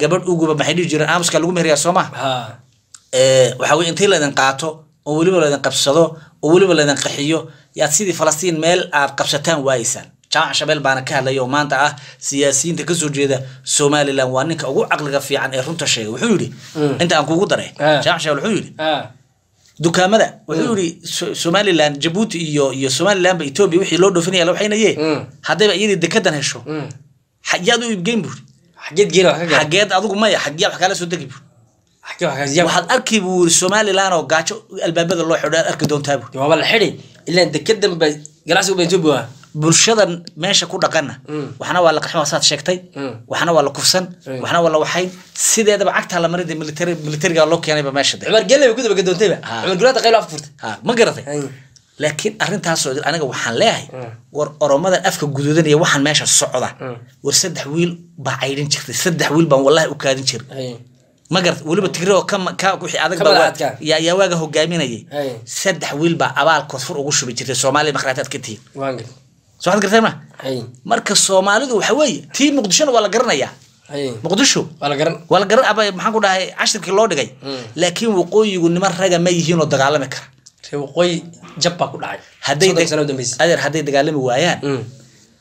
gabadh uguba maxay dhihi jireen aamuska lagu meheriyaa soo ma waxa weye intii laydin qaato oo weliba laydin qabsado oo weliba laydin qaxiyo yaad sidii falastiin meel aad qabsataan waayeysaan jaamac shabeel baana ka hadlaya oo maanta ah siyaasiyiinta ka soo jeeda somalilan waa ninka ugu caqliga fiican ee runta sheegay. Wuxuu yidhi inta aan kugu daray. Jaamac shabeel wuxuu yidhi dukaamada. Wuxuu yidhi somalilan jabuuti iyo iyo somalilanba etoobiya wixii loo dhoofinaya la waxaynaye haddayba iyadii dekedan hesho. Yaad u iibgeyn buuri xageed xageed adigu maya xagyaa wax kaala soo degi buuri waxaad arki buu yiri somalilan oo gaajo albaabada loo xidho aad arki doontaa waaba la xidhi ilaan dekedan ba ganacsiga ba etoobiya waa bulshadan meesha ku dhaqana waxna waa la qaxin waa saad sheegtay waxna waa la kufsan waxna waa la waxayn sideedaba cagtaa la marin military militariga loo keenayba meesha cumar ku daba cumar qaylo furtay ma garatay Ay. laakiin arrintaasoo aniga waxaan leeyahay war oromadan afka guduudan iyo waxaan meesha socda war saddex wiil baa caydhin jirtay saddex wiil baan wallahi u kaadin jiray ma garat weliba tigre oo ka ka wixii adag Ka baa waa- madaxadka. yaa yaa waaga hogaaminayay. Ay. saddex wiil baa abaalkood fur ugu shubi jirtay soomaaliya makhraataad ka tihiin soo waxaad gartay ma? Marka soomaalidu waxa weeye tii muqdishona waa la garanayaa. Muqdisho? Waa la garan. Maxaan ku dhahay cashirkii loo dhigay. Laakiin waqooyigu niman raga ma yihiin oo dagaalami kara. Hadday dagaalami waayaan. Mm.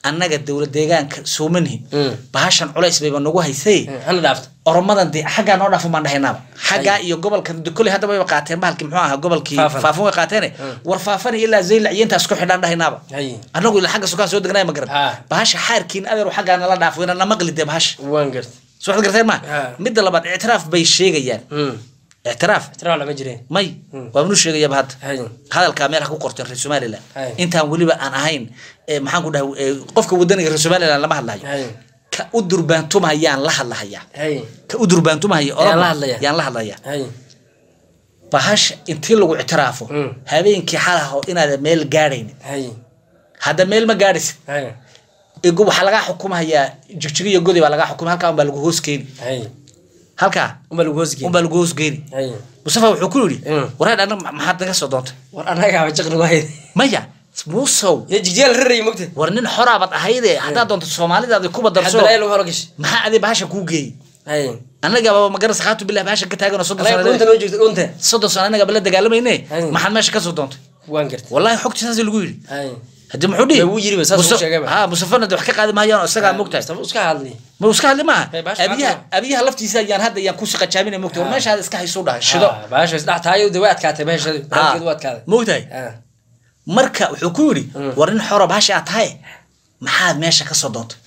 Annaga dowlad deegaanka soomanihin Mm. bahashan culays bayba nagu haysay. Dhaafto. Oromadan dee xaggaa noo dhaafo baan dhahaynaaba xaggaa iyo gobolkan de koley hadda wayba qaateen bahalkii muxuu ahaa gobolkii way qaateene. War faafan iyo ilaa zaylac iyo intaas ku xidhaan dhahaynaaba hay annagu ilaa xagga sukaan soo degnaya ma garan. Ah. bahasha xaarkiin adeer xaggaa nala dhaafo ina namaqli dee bahasha. Soo garteen ma Ah. midda labaad ictiraaf bay sheegayaan ictiraaf may waa minu sheegayaba hadda hadalkaa meel ha ku qorteen reer somalilan intaan weliba aan ahayn maxaan ku dhahay ee, qofka wadaniga reer somalilan lama hadlayo hay ka u durbaantumahayaan la hadlahayaa hay ka u durbaantumahaya Yaan la hadlayaa bahasha intii lagu ictiraafo habeenkii xalaho inaad meel gaadhaynin hay hadda meel ma gaadhaysid waxaa lagaa xukumahayaa jigjigo iyo godi baa lagaa xukuma halkaa unbaa lagu hoos keeni halkaa lagu mustafa wuxuu ku yidhi wareer anna maxaad naga soo doontay? War anagaaba jaqni wahayd maya muusow. War nin xoraabaad ahayde haddaad doonto soomaalidaadi kuba darso maxaa adi bahasha kuu geeyey? Annagaba magaras khaatu bilah bahasha ka taagan soddon sano annagaba la dagaalamayne Ay. maxaad meesha ka soo doontay? Wallahi xogti saas lagu yidhi haddii muxuu dhihi? Ha mustafana de wax ka qaadi maayaan oo isagaa mogtahay Mustafa iska hadli. Ma iska hadli maaha? Hey, bahasha abiyaha maanta- abiyaha laftiisa ayaan hadda ayaan ku sii qajaabinay mogtahay war meeshaada iska haysuu dhahay shido. Ah, bahasha isdhex tahayo de way adkaatay bahasha baraalkeedu waa adkaaday mogtahay Ah, marka wuxuu ku yidhi war nin xoro bahasha aad tahay maxaad meesha ka soo doontay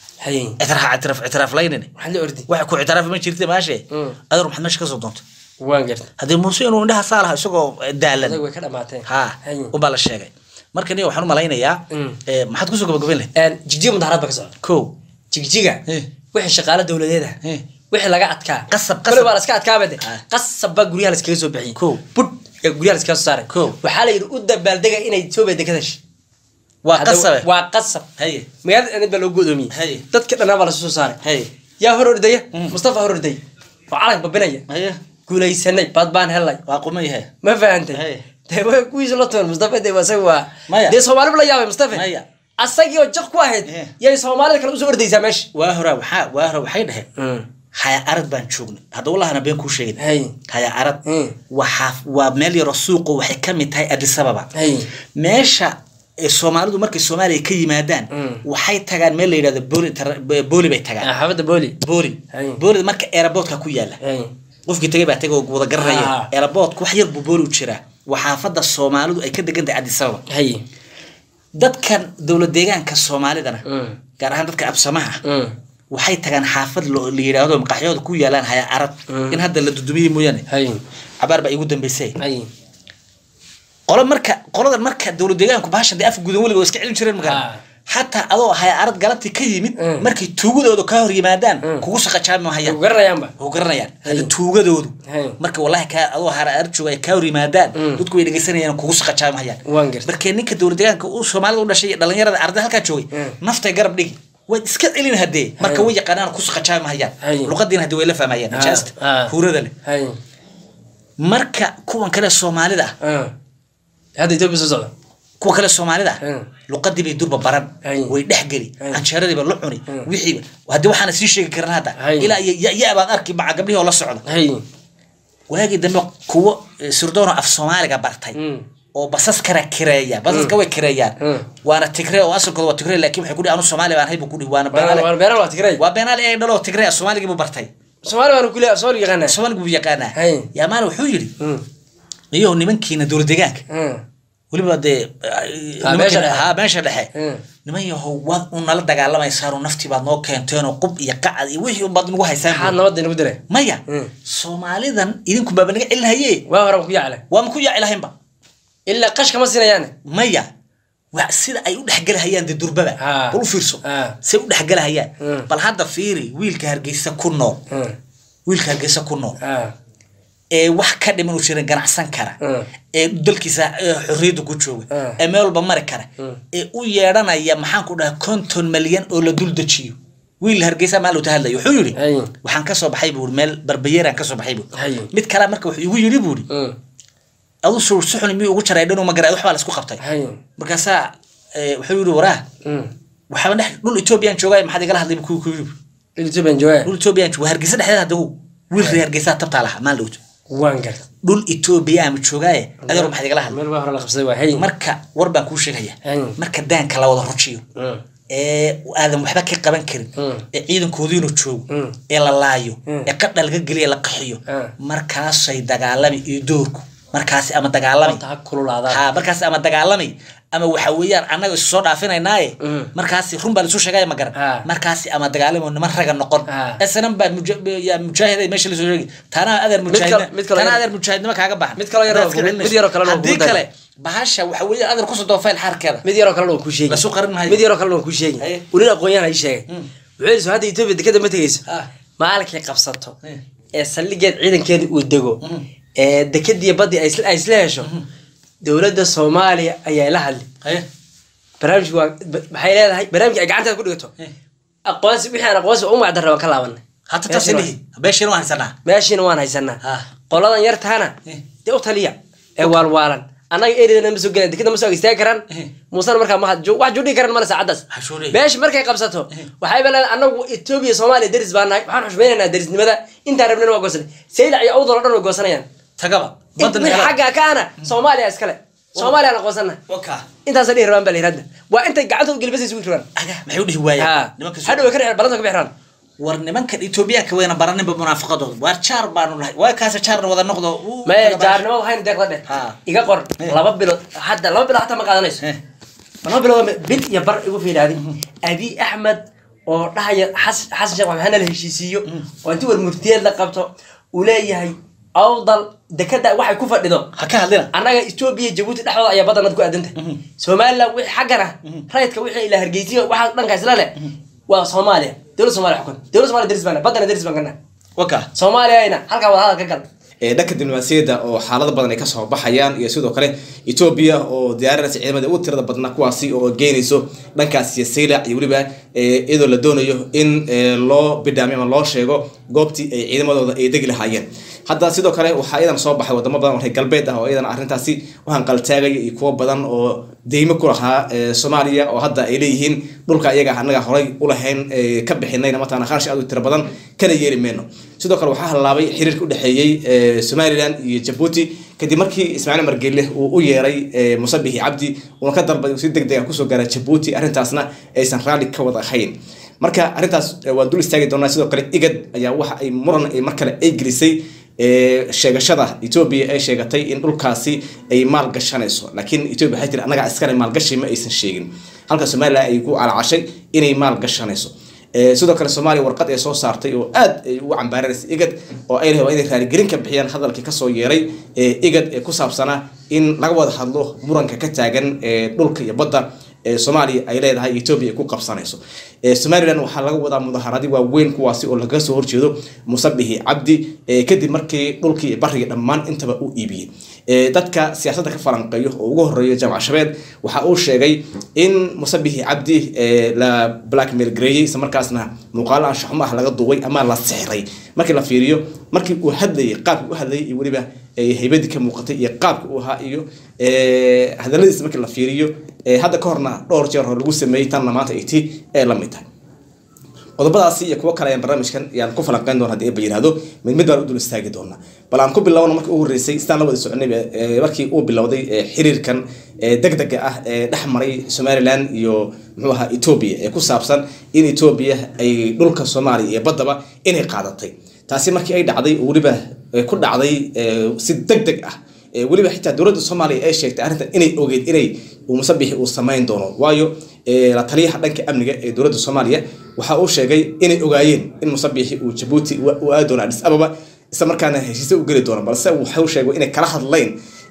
ku ictiraafi ma jirta maashe Mm. adeer maxaad meesha ka soo doontay waan haddii muuse inuu indhaha saa lahaa isagoo daalan. Ha ubaa la sheegay marka niyo waxaan u malaynayaa Mm. eh, maxaad ku soo gabagabayn lahayd jigjiga mudaharaad baa ka socda kow. Jigjiga? Eh. wixii shaqaale dowladeeda. Eh. wixii laga adkaa. Qasab, qasab. waa la iska adkaaba de. Ah. qasab baa guryaha la iskaga soo bixiyey. Kow. budh ee guryaha la iskaga soo saaray. Kow. waxaa la yidhi u dabaaldega inay dekada heshay waa qasabe waa qasab. Haye magaalada dhanid baa loo godoomiyey Hay. dadka dhanaa baa la soo saaray. Haye yaa hor ordaya mustafa hor ordaya oo calank babinaya haye guulaysanay bad baan helnay waa quma yahay ma fahantay Way kuwiisa la yaabay mustafa Maya. asagii oo jaq ku ahayd Eh. yay soomaalida kale u soo ordaysaa meesha waa hora waxaa waa hore waxay dhaheen Mm. haya arad baan joognay hadda wallahana been kuu sheegin Hay. haya arad Mm. waxaa waa meel yaroo suuqo waxay ka mid tahay addis ababa Hay. meesha ee soomaalidu markay soomaaliya ka yimaadaan waxay tagaan meel la yidhahdo booli bay tagaan xaafadda booli boolida marka aeroboortka ku yaalla qofkii tagay baa tagay oo wada Ah. garanaya aeroboortka wax yar buu booli u jiraa waa xaafadda soomaalidu ay ka degan tahay addis ababa. Hay. Dadkan dowlad deegaanka soomaalidana gaar ahaan dadka absamaha waxay tagaan xaafad la yidhaahdo maqaxyooda ku yaalaan haya arad. Mm. in hadda la dudumiyey mooyaane. Cabaar baa igu dambeysay. Hay. Qolo marka qoladan marka dowlad deegaanku bahashan dee afka gudan weliga waa iska celin jireen magara xataa adoo haya arad galabtii ka yimid Mm. markay tuugadooda kaa hor yimaadaan Mm. kugu Hay. tuugadoodu marka wallahi kaa adoo arad jooga kaa hor yimaadaan Mm. dadku way dhegeysanayaan kugu gartay. Markee ninka dowlad deegaanka uu soomaalida u dhashay dhalinyarada arday halkaa joogay naftay garab dhigi. Waad iska celin hadee marka way yaqaanaan ku Hay. luqadiina haddii way la fahmayaan Ah, nijaasta huurada leh. Marka kuwan kale soomaalida Ah. hadda etoobiya soo socda kuwa kale soomaalida luqadii bay durba baran way dhexgeli Hay. canjeeradiiba la cuni wixiiba haddii waxaana sii sheegi karan hadda ilaa iyo arki maca gabdhihii oo la socda waagii dambe kuwo eh, sirdoon oo af soomaaliga bartay oo basas kara kireeya basaska way kireeyaan. Waana tigre oo asalkooda waa tigre laakiin waxay kudhi anu soomaali baan haybu kudhi waana waa beenaale ee dhalo tigre ah, soomaaligii buu bartay. Soomaali baan kule soomaali yaqaana soomaaligu buu yaqaanaa. Hay. yaamaana wuxuu yidhi iyo nimankiina dowlad deegaanka. Weliba dee ha meesha dhexe. Mm. niman yahow waad u nala dagaalamaysaan naftii baad noo keenteen qub iyo qacad iyo wixii unbaad nagu haysaan maya Mm. soomaalidan idinku baaba naga celinhaye waa hore ku yacle waa ma ku yaaci lahaynba ilaa qash kama siinayaane. Maya wa sida ay u dhexgelahayaan dee durbaba. Ha. bal u fiirso. Say u dhexgelahayaan Mm. bal hadda fiiri wiilka hargeysa ku nool. Wiilka hargeysa ku nool wax ka dhiman uu jiran ganacsan kara. Mm. ee dalkiisa xorriyadda ku jooga. Mm. ee meel walba mari kara. Mm. ee u yeedhanaya maxaan ku dhaha konton malyan oo la dul dejiyo. Wiil hargeysa ta hadlaya wuxuu yidhi waxaan ka soo baxay buu meel barbayeeraan ka soo baxay buu Hay. mid kale marka wuxuu igu yidhi buu Mm. adu suur suxun miyuu ugu jaray dhanuu magaray waxbaa la isku qabtay. Markaasaa wuxuu yidhi waraa Mm. waxaaba dhex dhul ethoobiyan joogay maxaad igala hadlay ku ku yidhi. Dhul ethoobiyan waa hargeysa dhexdeeda hadda uu wiil reer hargeysa tabtaa lahaa maal dhowto waan gartay dhul ethoobiyan joogaaye adeer maxaad igala hadlay. marka war baan kuu sheegaya. Marka daanka la wada rujiyo. Mm. ee aadan waxba ka qaban karin. Ee ciidankoodiinu joogo. Mm. ee la laayo. Ee qadha laga geliya la qaxiyo. Markaasay dagaalami iyo doorku. Markaasi ama ha markaasi ama dagaalami ama waxa weeyaan annaga isu soo dhaafinaynaaye? Mm. markaasi run baa laisu sheegaya ma garan. Markaasi ama dagaalami oo niman raga noqon. Snm baa muja- yaa mujaahid ay meesha la soo sheegi tanaa adeer kale- mujaahid mid kale tanaa yar- adeer mujaahidnimo kaaga baxan mid kaloo yaroo kalena oo haddii kale bahasha waxa weeyaan adeer ku soo daba fayl xaarkeeda. Mid yaroo kalena waa kuu sheegi Lasu qarin maayo. mid yaroo kalena waa kuu sheegi welina aqoon-yahan ay sheegay. Mm. wuxuu yidhi soo hadda etoobiya dekeda ma tegeyso. Ah. maalinkay qabsato Eh. ee saldhigeed ciidankeeda uu dego Mhm. ee dekadiiyo baddii ay isla- ay isla hesho dowladda soomaaliya ayaa la hadli haye barnaamijku waa maxay leedahay? Barnaamijka ay gacanteeda ku dhigato. Aqoonsi wixii aan aqoonsi u magacdarra waan ka laabanay. Meeshiina waan haysanaa. Qoladan yartaana Eh. dee u taliya. Ee waalwaalan annaga eridana ma soo gelan dekeda ma soo istaagi karaan. Muusena markaa ma had- wax judhigi karan male saacaddaas. Meesha markay qabsato waxayba leedahay annagu etoobiya soomaaliya deris baa nahay waxaan xushmaynaynaa derisnimada. Intaan rabnana waa goosanay. Saylac iyo awdal oo dhan way goosanayaan. Tagaba wixii xagga kaana. Soomaaliya iskale intaasa waa intay jiraan maxay ka balanta ka bixiraan war baraninba munaafaqadooda waar jaar baanu nahay waa kaasa jaarna wada noqdo. Bax- jaarnimada waxayna deeqda dheh iga qor. Laba bilood hadda laba bilood hataa ma qaadanayso. Eh. laba bilood bil iyo bar igu fiidhaadi. Abi axmed oo dhahaya xas- xasan sheekh maxamed la heshiisiiyo. Oo intii war murtiyeed la qabto. Uu leeyahay awdal dekada waxay ku fadhido. Ha ka hadlina. Annaga etoobiya jabuuti dhexdooda ayaa badanad ku aadanta somalilan wixii xaggana rayidka wixii ila hargeysiyo waxaa dhanka isla leh. Waa soomaaliya. Dowladda soomaaliya xukun. Dowladda soomaaliya deris baana baddana deris baan waka. Soomaaliyana halkaa wada hadal ka gal. Ee dhanka diblomaasiyadda oo xaalado badan ay ka soo baxayaan iyo sidoo kale etoobiya oo diyaarinaysa ciidamada ugu tirada badnaa kuwaasi oo geynayso dhankaas iyo saylac iyo weliba iyadoo la doonayo in loo bidhaamiyo ama loo sheego goobtii ay ciidamadooda ay degi lahaayeen hadda sidoo kale waxaa iyadan soo baxay wadamo badan reer galbeed ah oo iyadan arrintaasi u hanqaltaagaya iyo kuwo badan oo deymo ku lahaa eh, soomaaliya oo hadda ay leeyihiin dhulka iyaga anaga horay ulahayn eh, ka bixinayna. Mataqana kharash aad u tiro badan kana yeeli mayno sidoo kale waxaa halaabay xiriirka udhexeeyey eh, somaliland iyo jabuuti kadib markii ismaaciil margelle uu u yeeray musabixi cabdi uuna ka dalbaday uu si deg deg ah ku soo gaara jabuuti arrintaasna aysan raalli ka wada ahayn. Marka arrintaas waan dul istaagi doonaa. Sidoo kale igad ayaa waxa ay muran ay mar kale ay gelisay sheegashada etoobiya ay sheegatay in dhulkaasi ay maal gashanayso. Laakiin etoobiya waxay tiri annaga askari maalgashi ma aysan sheegin. Halka somaliland ay ku calacashay inay maal gashanayso. Eh, sidoo kale soomaaliya warqad ay soo saartay oo aad ay ugu cambaaranaysay igad oo ay waa inay raaligelin ka bixiyaan hadalkii ka soo yeeray igad ee ku saabsanaa in laga wada hadlo muranka ka taagan dhulka iyo badda soomaaliya ay leedahay etoobiya ay ku qabsanayso. Somaliland waxaa laga wadaa mudaharadi waaweyn kuwaasi oo lagaga soo horjeedo musabixi cabdi kadib markii dhulkii iyo barigii dhammaan intaba u iibiyey dadka siyaasadda ka falanqeeyo oo ugu horreeya jaamac shabeed waxa uu sheegay in musabixi cabdi la blackmail gareeyey isla markaasna muuqaalo anshaxumo ah laga duubay ama la sixray. Markii la fiiriyo markii uu hadlayay qaabkii u hadlayay iyo weliba haybadii ka muuqatay iyo qaabka uu ahaa iyo hadaladiisa markii la fiiriyo hadda ka horna dhowr jeer hore lagu sameeyey tanna maanta ay ti ee la mid tahay qodobadaasi iyo kuwo kale ayaan barnaamijkan yaan ku falanqeyn doona haddii eeba yihahdo mid mid baan u dul istaagi doonaa. Bal aan ku bilowno markii ugu horreysay sidaan la wada soconay markii uu bilowday xiriirkan degdega ah ee dhex maray somaliland iyo muxuu ahaa etoobiya ee ku saabsan in etoobiya ay dhulka soomaaliya iyo baddaba inay qaadatay. Taasi markii ay dhacday weliba ku dhacday si deg deg ah weliba xitaa dowladda soomaaliya ay sheegtay arrintan inay ogeyd inay musabixi uu samayn doono. Waayo eh, la taliyaha dhanka amniga ee dowladda soomaaliya waxa uu sheegay inay ogaayeen in musabixi uu jabuuti u- aadi doono adis ababa isla markaana heshiise u geli doono balse waxau sheegay inay kala hadlayn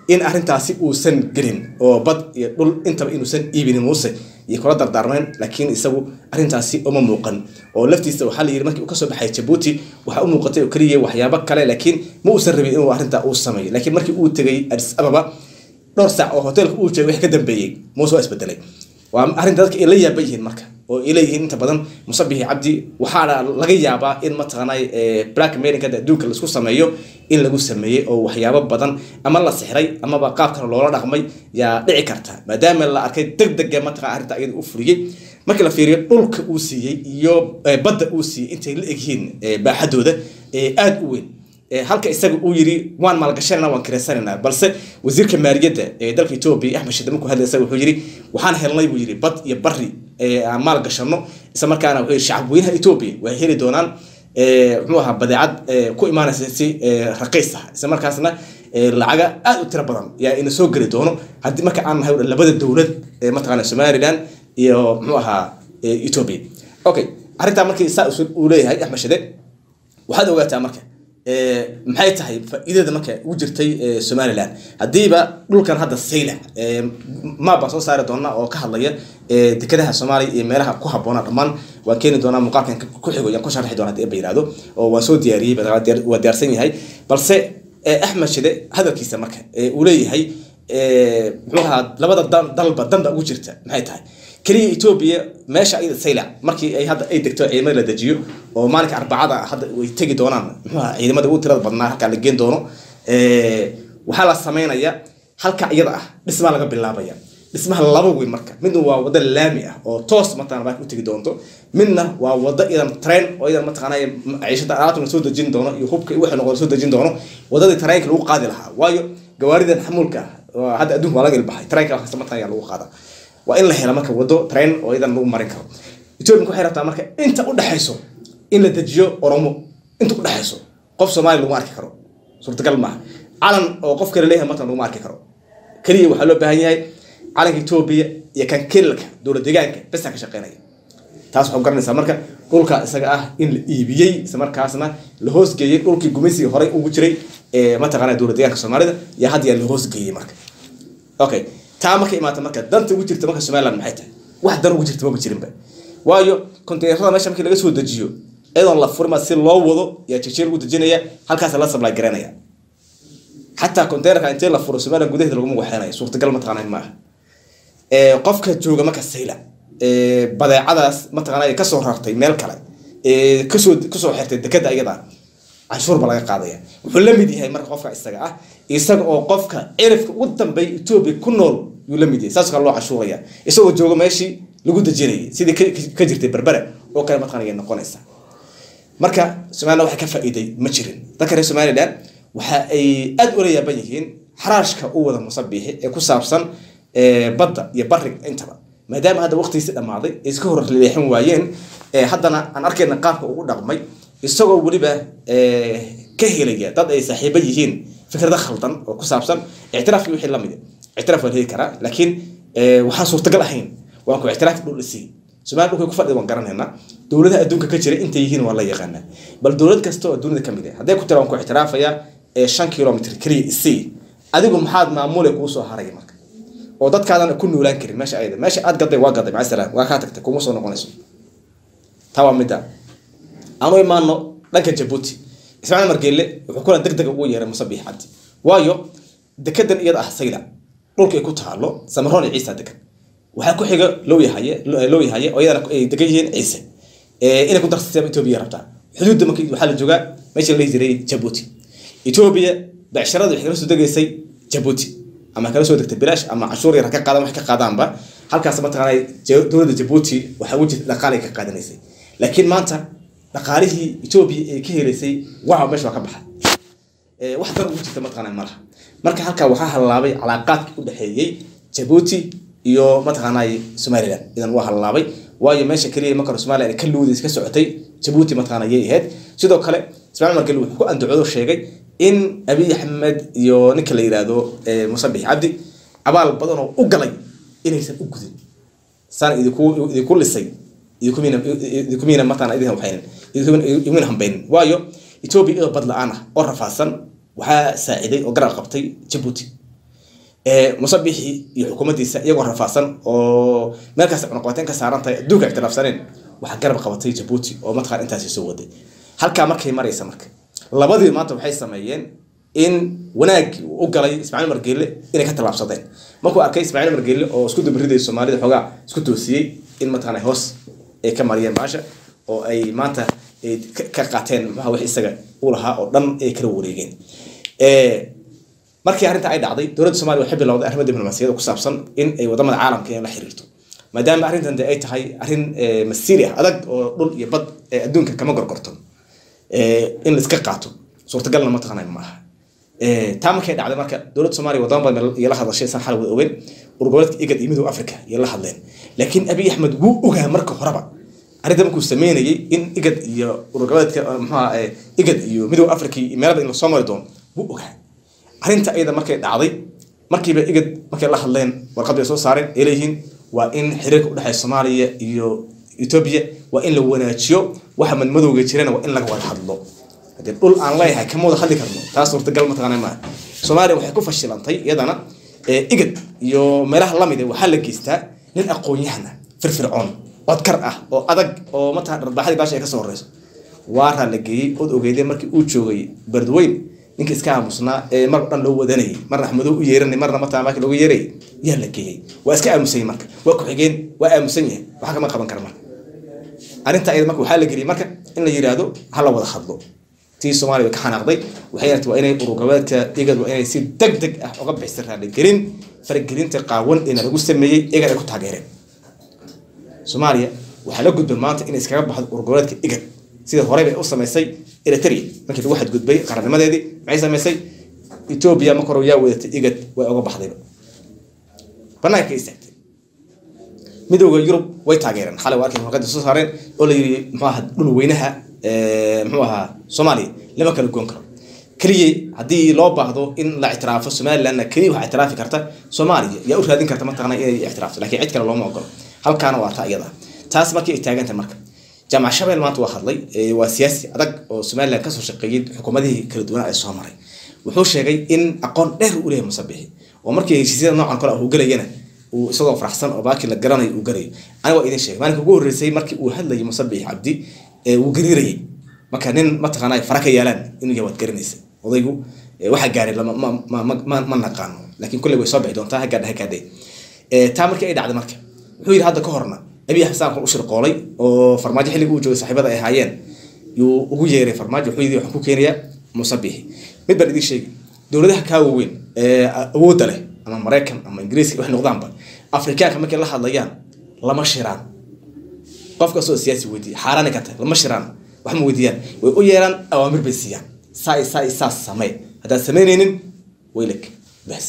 in arrintaasi uusan gelin oo bad iyo dhul intaba inuusan iibinin muuse iyo kula dardaarmeen laakiin isagu arrintaasi uma muuqan. Oo laftiisa waxaa la yidhi markii uu ka soo baxay jabuuti waxaa u muuqatay oo keliya waxyaabo kale laakiin ma uusan rabin inuu arrintaa uu sameeyo laakiin markii uu tegay adis ababa dhowr saac oo hoteelka uu joogay wixii ka dambeeyey muuse waa isbedelay. Waa arrinta dadka ay la yaaban yihiin marka oo ay leeyihiin inta badan musabixi cabdi waxaana laga yaabaa in mataqaanay black america adduunka la isku sameeyo in lagu sameeyey oo waxyaabo badan ama la sixray amaba qaab kale loola dhaqmay yaa dhici karta. Maadaama la arkay deg dega mataqana arrinta iyada u fuliyey markii la fiiriyo dhulka uu siiyey iyo eh, badda uu siiyey intay la egyihiin eh, baaxadooda eh, aada u weyn. Eh, halka isaga uu yiri waan maalgashanayna waan kiraysanayna balse wasiirka maaliyadda ee dalka etoobiya axmed shide markuu hadlay isaga wuxuu yiri waxaan helnay buu yiri bad iyo bari aan maal gashano isla markaana wuxuu yiri shacab weynaha etoobiya way heli doonaan muxuu ahaa badeecad ku imaanaysa si raqiis ah. Isla markaasna lacaga aad u tiro badan yaa ina soo geli doono. Haddii marka aan nahay labada dowlad mataqaana somaliland iyo muxuu ahaa etoobiya okay arrintaa markii saa uu leeyahay axmed shide waxaad ogaataa marka maxay tahay faa'iidada marka ugu jirtay eh, somaliland? Haddiiba dhulkan hadda sayla maab baan soo saari doonaa oo ka hadlaya eh, dekedaha soomaaliya iyo meelaha ku habboona dhammaan. Waan keeni doonaa muuqaalkan ka- ku xigo yaan ku sharxi doonaa haddii eeba yihahdo oo waan soo diyaariyey waa diyaar- waa diyaarsan yahay. Balse eh, axmed shide hadalkiisa marka eh, uu leeyahay eh, muxuu ahaa labada dal- dalba danda ugu jirta maxay tahay keliya etoobiya meesha ayada saylac markii ay hadda ay degto ciidamada la dejiyo oo maalinka arbacada hadda way tegi doonaan. Muxuu ahaa ciidamada ugu tirada badnaa halkaa la geen doono. Waxaa la sameynaya halka iyada ah dhismaa laga bilaabaya. Dhismaha laba weyn marka midna waa wado laami ah oo toos mataqana baa u tegi doonto midna waa wado idan train oo idan mataqaana ciishada alaabta la soo dejin doono iyo hubka iyo wixii soo dejin doono. Wadadii tareenka lagu qaadi lahaa waayo gawaaridan xamuulka ah, hadda adduunka waa laga ilbaxay tareenka mataqana lagu qaada waa in la helo marka wado train oo idan lagu marin karo. Etoobiya waxay rabtaa marka inta u dhexayso in la dejiyo oromo inta u dhexayso qof soomaali laguma arki karo. Suurtagal maaha. Calan oo qof kale leeyahay matan laguma arki karo. Keliya waxaa loo baahan yahay calanka etoobiya iyo kan kelilka dowlad deegaanka besa ka shaqeynaya. Taas waxaa garanaysaa marka dhulka isaga ah in la iibiyey isla markaasna la hoosgeeyey dhulkii gumaysigii horey ugu jiray mataqaana dowlad deegaanka soomaalida iyo hadda yaa la hoosgeeyey marka. Okay taa marka imaata marka danta ugu jirta marka somaliland maxay tahay? Wax dan ugu jirta maba jirinba. Waayo konteynerada meesha markii laga soo dejiyo iyadoon la furima si loo wado yaa jejeel lagu dejinaya halkaas la supply garanaya. Xataa konteynerka intee la furo somaliland gudaheeda laguma waxeenayo suurtagal mataqaana maaha. Qofka jooga marka sayla badeecadaas mataqaana ka soo rartay meel kale ka soo ka soo xirtay dekada iyada canshuur laga qaadaya. Wuxuu la mid yahay marka qofka isaga ah isaga oo qofka cirifka ugu dambeeya etoobiya ku nool yuu la mid yahay saas loo canshuuraya isagoo jooga meeshii lagu dejinayay sidii ka- jirtay berbere oo kale mataqaanaya noqonaysa marka somaliland waxay ka faa'iiday ma jirin. Dadka reer somaliland waxa ay aad ula yaaban yihiin xaraashka u wada musabiixi ee ku saabsan eh, badda iyo bariga intaba. Maadaama hadda waqtigiisi dhammaaday ay iska hor leexin waayeen eh, haddana aan arkayna qaabka ugu dhaqmay isagoo weliba eh, ka helaya dad ay saaxiibo yihiin fikrado khaldan oo ku saabsan ictiraafkii wixii la mid ictiraaf waa la heli karaa laakiin eh, waxaan suurtagal ahayn. Waan ku ictiraaf dhul isii somalia dhulkay ku fadhida waan garanaynaa dowladaha adduunka ka jira intay yihiin waa la yaqaanaa. Bal dowlad kasta oo dunida ka mid ah hadday ku tira waan ku ictiraafaya ee shan kilomitr keliya isii adigu maxaad maamule kuu soo marka? Oo dadkaadana ku noolaan karin meesha ayada meesha aad gaday waa gaday maca salaam waa kaa tagtay kuma soo noqonayso. Taa waa midda. Aanu imaano dhanka jabuuti ismaaciil margeelle wuxuu kulan deg dega ugu yeeray musabix cabdi waayo dekedan iyada ah sayla dhulka ay ku taalo samaroon iyo ciisa degan waxaa ku xiga lowyahaye lowyahaye oo iyadana ay degan yihiin ciise. Inay ku darsateen etoobiya rabtaa xuduudda marka waxaa la joogaa meesha la jiray jabuuti. Etoobiya becsharada waxay kala soo degaysay jabuuti. Ama kala soo degtay bilaash ama canshuur yar ka qaadaan wax ka qaadaanba. Halkaas mataqaanaa dowladda jabuuti waxaa weji dhaqaalay ka qaadanaysay laakiin maanta dhaqaalihii etoobiya ay ka helaysay waa meesha waa ka baxay. Wax dar ugu jirta mataqaanaa ma laha. Marka halkaa waxaa halaabay calaaqaadkii u dhexeeyey jabuuti iyo mataqaanaa somaliland. Idan waa halaabay waayo meesha keliya marka somaliland ka luudays ka socotay jabuuti mataqaanaa yay ahayd. Sidoo kale ismaaciil margeli wuxuu ku andacoodo sheegay in abiy axmed iyo ninka la yidhaahdo musabix cabdi abaal badan oo u galay inaysan u gudin. Saan idinku lisay idinkumina idinkumina mataqaanaa idin waxaynin idinkumina hambaynin waayo etoobiya iyadoo bad la'aan oo rafaadsan waxaa saaciday oo garab qabtay jabuuti musabixi iyo xukuumaddiisa iyagoo rafaadsan oo meelkaas cunaqabateyn ka saaran adduunka ictiraafsaneen waxaa garab qabatay jabuuti oo mataqaan intaasi soo waday halkaa markay maraysa marka labadii maanta waxay sameeyeen in wanaaggii uu u galay ismaaciil margeelle inay ka tallaabsadeen markuu arkay ismaaciil margeelle oo isku dubariday soomaalida xoogaa isku toosiyey in mataqaana hoos ay ka mariyeen maasha oo ay maanta ay ka- qaateen maxaa wix isaga u lahaa oo dhan ay kala wareegeen. Eh, markii arrinta ay dhacday dowladda soomaaliya waxay bilowday arrimo diblomaasiyada ku saabsan in ay waddamada caalamka la xiriirto. Maadaama arrintan de ay tahay arrin eh, masiiri ah adag oo dhul iyo bad ee adduunka kama gorgorto. Eh, in la qaato. Suurtagalna ma taqaanay maaha Eh, taa markay dhacday marka dowladda soomaaliya wadamo badan iyo la san xal wada ogeyn. Urgoboleedka igad iyo midowga africa iyo hadleen. Laakiin abiy axmed wuu ogaa marka horeba arrinta markuu sameynayay in igad iyo urgoboleedka muxuu ahaa, eh, iyo midowga africa iyo meelaba in la soo mari doono wuu ogaa arrinta iyada markay dhacday markiiba igad markay la hadleen warqad bay soo saareen ay leeyihiin waa in xiriirka udhexeeya soomaaliya iyo etoobiya waa in la wanaajiyo waxa madmadowga jirana waa in laga wada hadlo. Hadii dhul aan leeyahay kama wada hadli karno. Taas suurtagal mataqaana maaha. Soomaaliya waxay ku fashilantay iyadana eh, igad iyo meelaha la mid waxaa la geystaa nin aqoon-yahana firfircoon codkar ah oo adag oo mataqana dharbaaxadii baasha ay ka soo horeyso. Waaraa la geeyey ood ogeydeen markii uu joogay bardweyn. Ninka iska aamusnaa ee mar dhan loo wadanayay. Marna axmedo u yeeranay marna mataa markii loogu yeerayay yaa la geeyey waa iska aamusan yahay marka. Waa ku-xigeen waa aamusan yahay. Waxa kama qaban kara marka. Arrinta iyada marka waxaa la geliyay marka in la yidhaahdo ha la wada hadlo. Tii soomaaliya ka xanaaqday. Waxay aragtay waa inay ururgoboleedka igad waa inay si deg deg ah uga bixisa raaligelin faragelinta qaawan eena lagu sameeyey igad ay ku taageereen soomaaliya waxaa la gudbay maanta inay iskaga baxdo ururgoboleedka igad sida horey bay u samaysay eritrea. Markii lagu xadgudbay qarannimadeedii maxay samaysay? Etoobiya marka hore yaa wadatay igad way uga baxdayba banaanka istaagtay. Midowda yurub way taageereen. Xalay waa arkay warqadii soo saareen oo la yiri muxuu dhul weynaha eh, muxuu ahaa soomaaliya. Lama kala goon karo. Keliya haddii loo baahdo in la ictiraafo somalilandna keliya waxaa ictiraafi karta soomaaliya yaa u raadin karta mataqana inay ictiraafto laakiin cid kale looma ogolo halkaana waa taa iyada taas markii ay taagantahay marka. Jaamac shabeel maanta waa hadlay waa siyaasi adag oo somaliland ka soo shaqeeyey xukuumadihii kala duwan ay soo maray. Wuxuu sheegay in aqoon dheer u leeyahay musabixi oo markii heshiisyada noocan kale uu gelayana uu isagoo faraxsan oo baakii la garanayo uu garayo aniga waa idin sheegay. Maalinka ugu horreysay markii uu hadlayay musabix cabdi ee uu gariirayay. Marka nin mataqaanaa fara ka yaalaan inuu yahay waad garanaysa odaygu eh, waxa gaaray ma naqaano. Laakiin kolley way soo bixi doontaa hagaadha hagaadhe taa markii ay dhacday marka wuxuu yidhi hadda ka horna abiy xasaan kun u shirqoolay oo farmaajo xilligii uu joogay saaxiibada ay ahaayeen yuu ugu yeeray farmaajo wuxuu yidhi waxaan ku keenayaa musabixi mid baan idiin sheegi dowladaha kaa waaweyn ee awoodda leh ama maraykan ama ingiriiska wax noqdaanba afrikaanka markay la hadlayaan lama shiraan. Qof kastoo siyaasi weydiiya xaaraani ka lama shiraan. Wax ma weydiiyaan way u yeeraan awaamir bay siiyaan. Saa saa saas samee haddaad samaynaynin waylag bas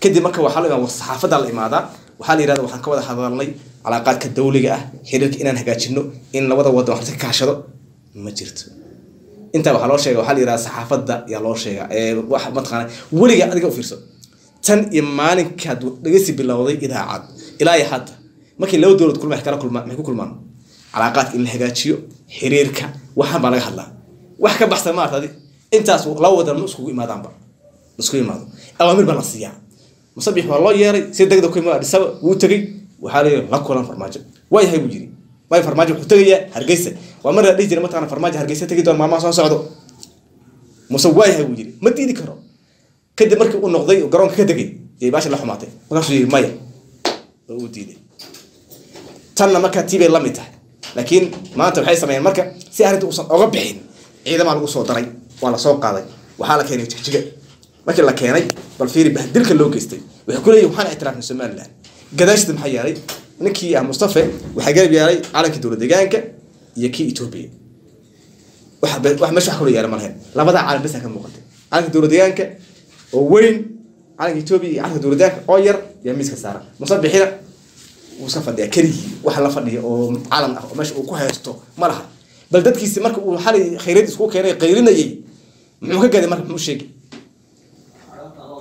kadib marka waxaa la imaa saxaafadda la imaadaa waxaa la yidhahda waxaan ka wada hadalnay calaaqaadka dawliga ah xiriirka inaan hagaajino in labada wadan wax ka kaashado ma jirto. Intaa waxaa loo sheega waxaa la yidhahda saxaafadda yaa loo sheega ee wax mataqaana weliga adiga u fiirso tan iyo maalinkaad dhegeysi bilowday idaacad ilaa iyo hadda markii laba dowlad kulma kala kulmaan maxay ku kulmaan? Calaaqaadka in la hagaajiyo xiriirka waxaan baa laga hadlaa. Wax ka baxsan maarta adi intaas laba wadan ma iskugu imaadaanba isku imaado. Awaamir baa la siiyaa musabix waa loo yeeray si degdeg ku imaado adhisaba wuu tegey. Waxaa la la kulan farmaajo. Waayahay buu yiri waayo farmaajo wuxuu tegayaa hargeysa. Waa mar la dhihi jiray mataqana farmaajo hargeysa tegi doon maalmaha soo socdo. Muse waayahay buu yiri ma diidi karo. Kadib markii uu noqday oo garoonka ka degay yay baasha la xumaatay. Markaasuu yiri maya. Oo uu diiday tanna markaa tii la mid tahay. Laakiin maanta waxay sameeyeen marka si arrinta uusan oga bixin ciidamaa lagu soo daray waa la soo qaaday. Waxaa la keenay jigjiga markii la keenay bal fiiri bahdilka loo geystay waxay ku leeyihiin waxaan ictiraafnay somaliland. Gadaashida maxaa yeelay ninkii ah mustafe waxaa garab yeelay calankii dowlad deegaanka iyo kii etoobiya wax meesha wax kaloo yaalla ma lahayn. Labadaa calan besa ka muuqatay. Calanka dowlad deegaanka oo weyn calanka etoobiya iyo calanka dowlad deegaanka oo yar yaa miiska saaran. Musabixina wuu iska fadhiyaa keligii wax la fadhiya oo calan ah oo meesha uu ku haysto ma laha. Bal dadkiisi marka uu xalay khayrad isku keenay qaylinayay muxuu ka gaday marka muxuu sheegi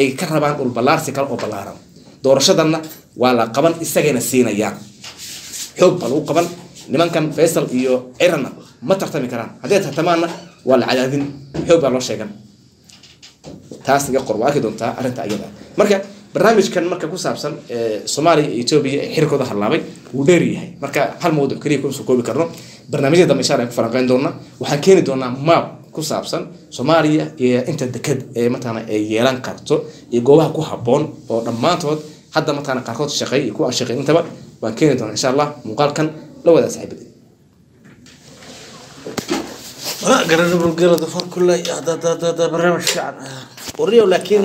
ay ka rabaan dhul ballaarsi kale oo ballaaran. Doorashadanna waa la qaban isagayna siinayaan. Xoog baa lagu qaban nimankan faysal iyo ciranna ma tartami karaan. Hadday tartamaanna waa la cadaadin. Xoog baa loo sheegan. Taas iga qor waa arki doontaa arrinta ayada. Marka barnaamijkan marka ku saabsan ee, soomaaliya iyo etoobiya ee xiriirkooda halaabay wuu dheer yahay. Marka hal mawduc keliya soo koobi karno. Barnaamijyada dambe insha ku falanqeyn doona waxaan keeni doonaa maap ku saabsan soomaaliya iyo inta deked ee mataqaana ay yeelan karto iyo goobaha ku habboon oo dhammaantood hadda mataqaana qaarkood shaqeey iyo kuwa aan shaqeyn intaba waan keeni doonaa insha allah muuqaalkan la wadaa saaxiibada ولا قرر بالقرد فر كله هذا هذا هذا برنامج شعر وريو لكن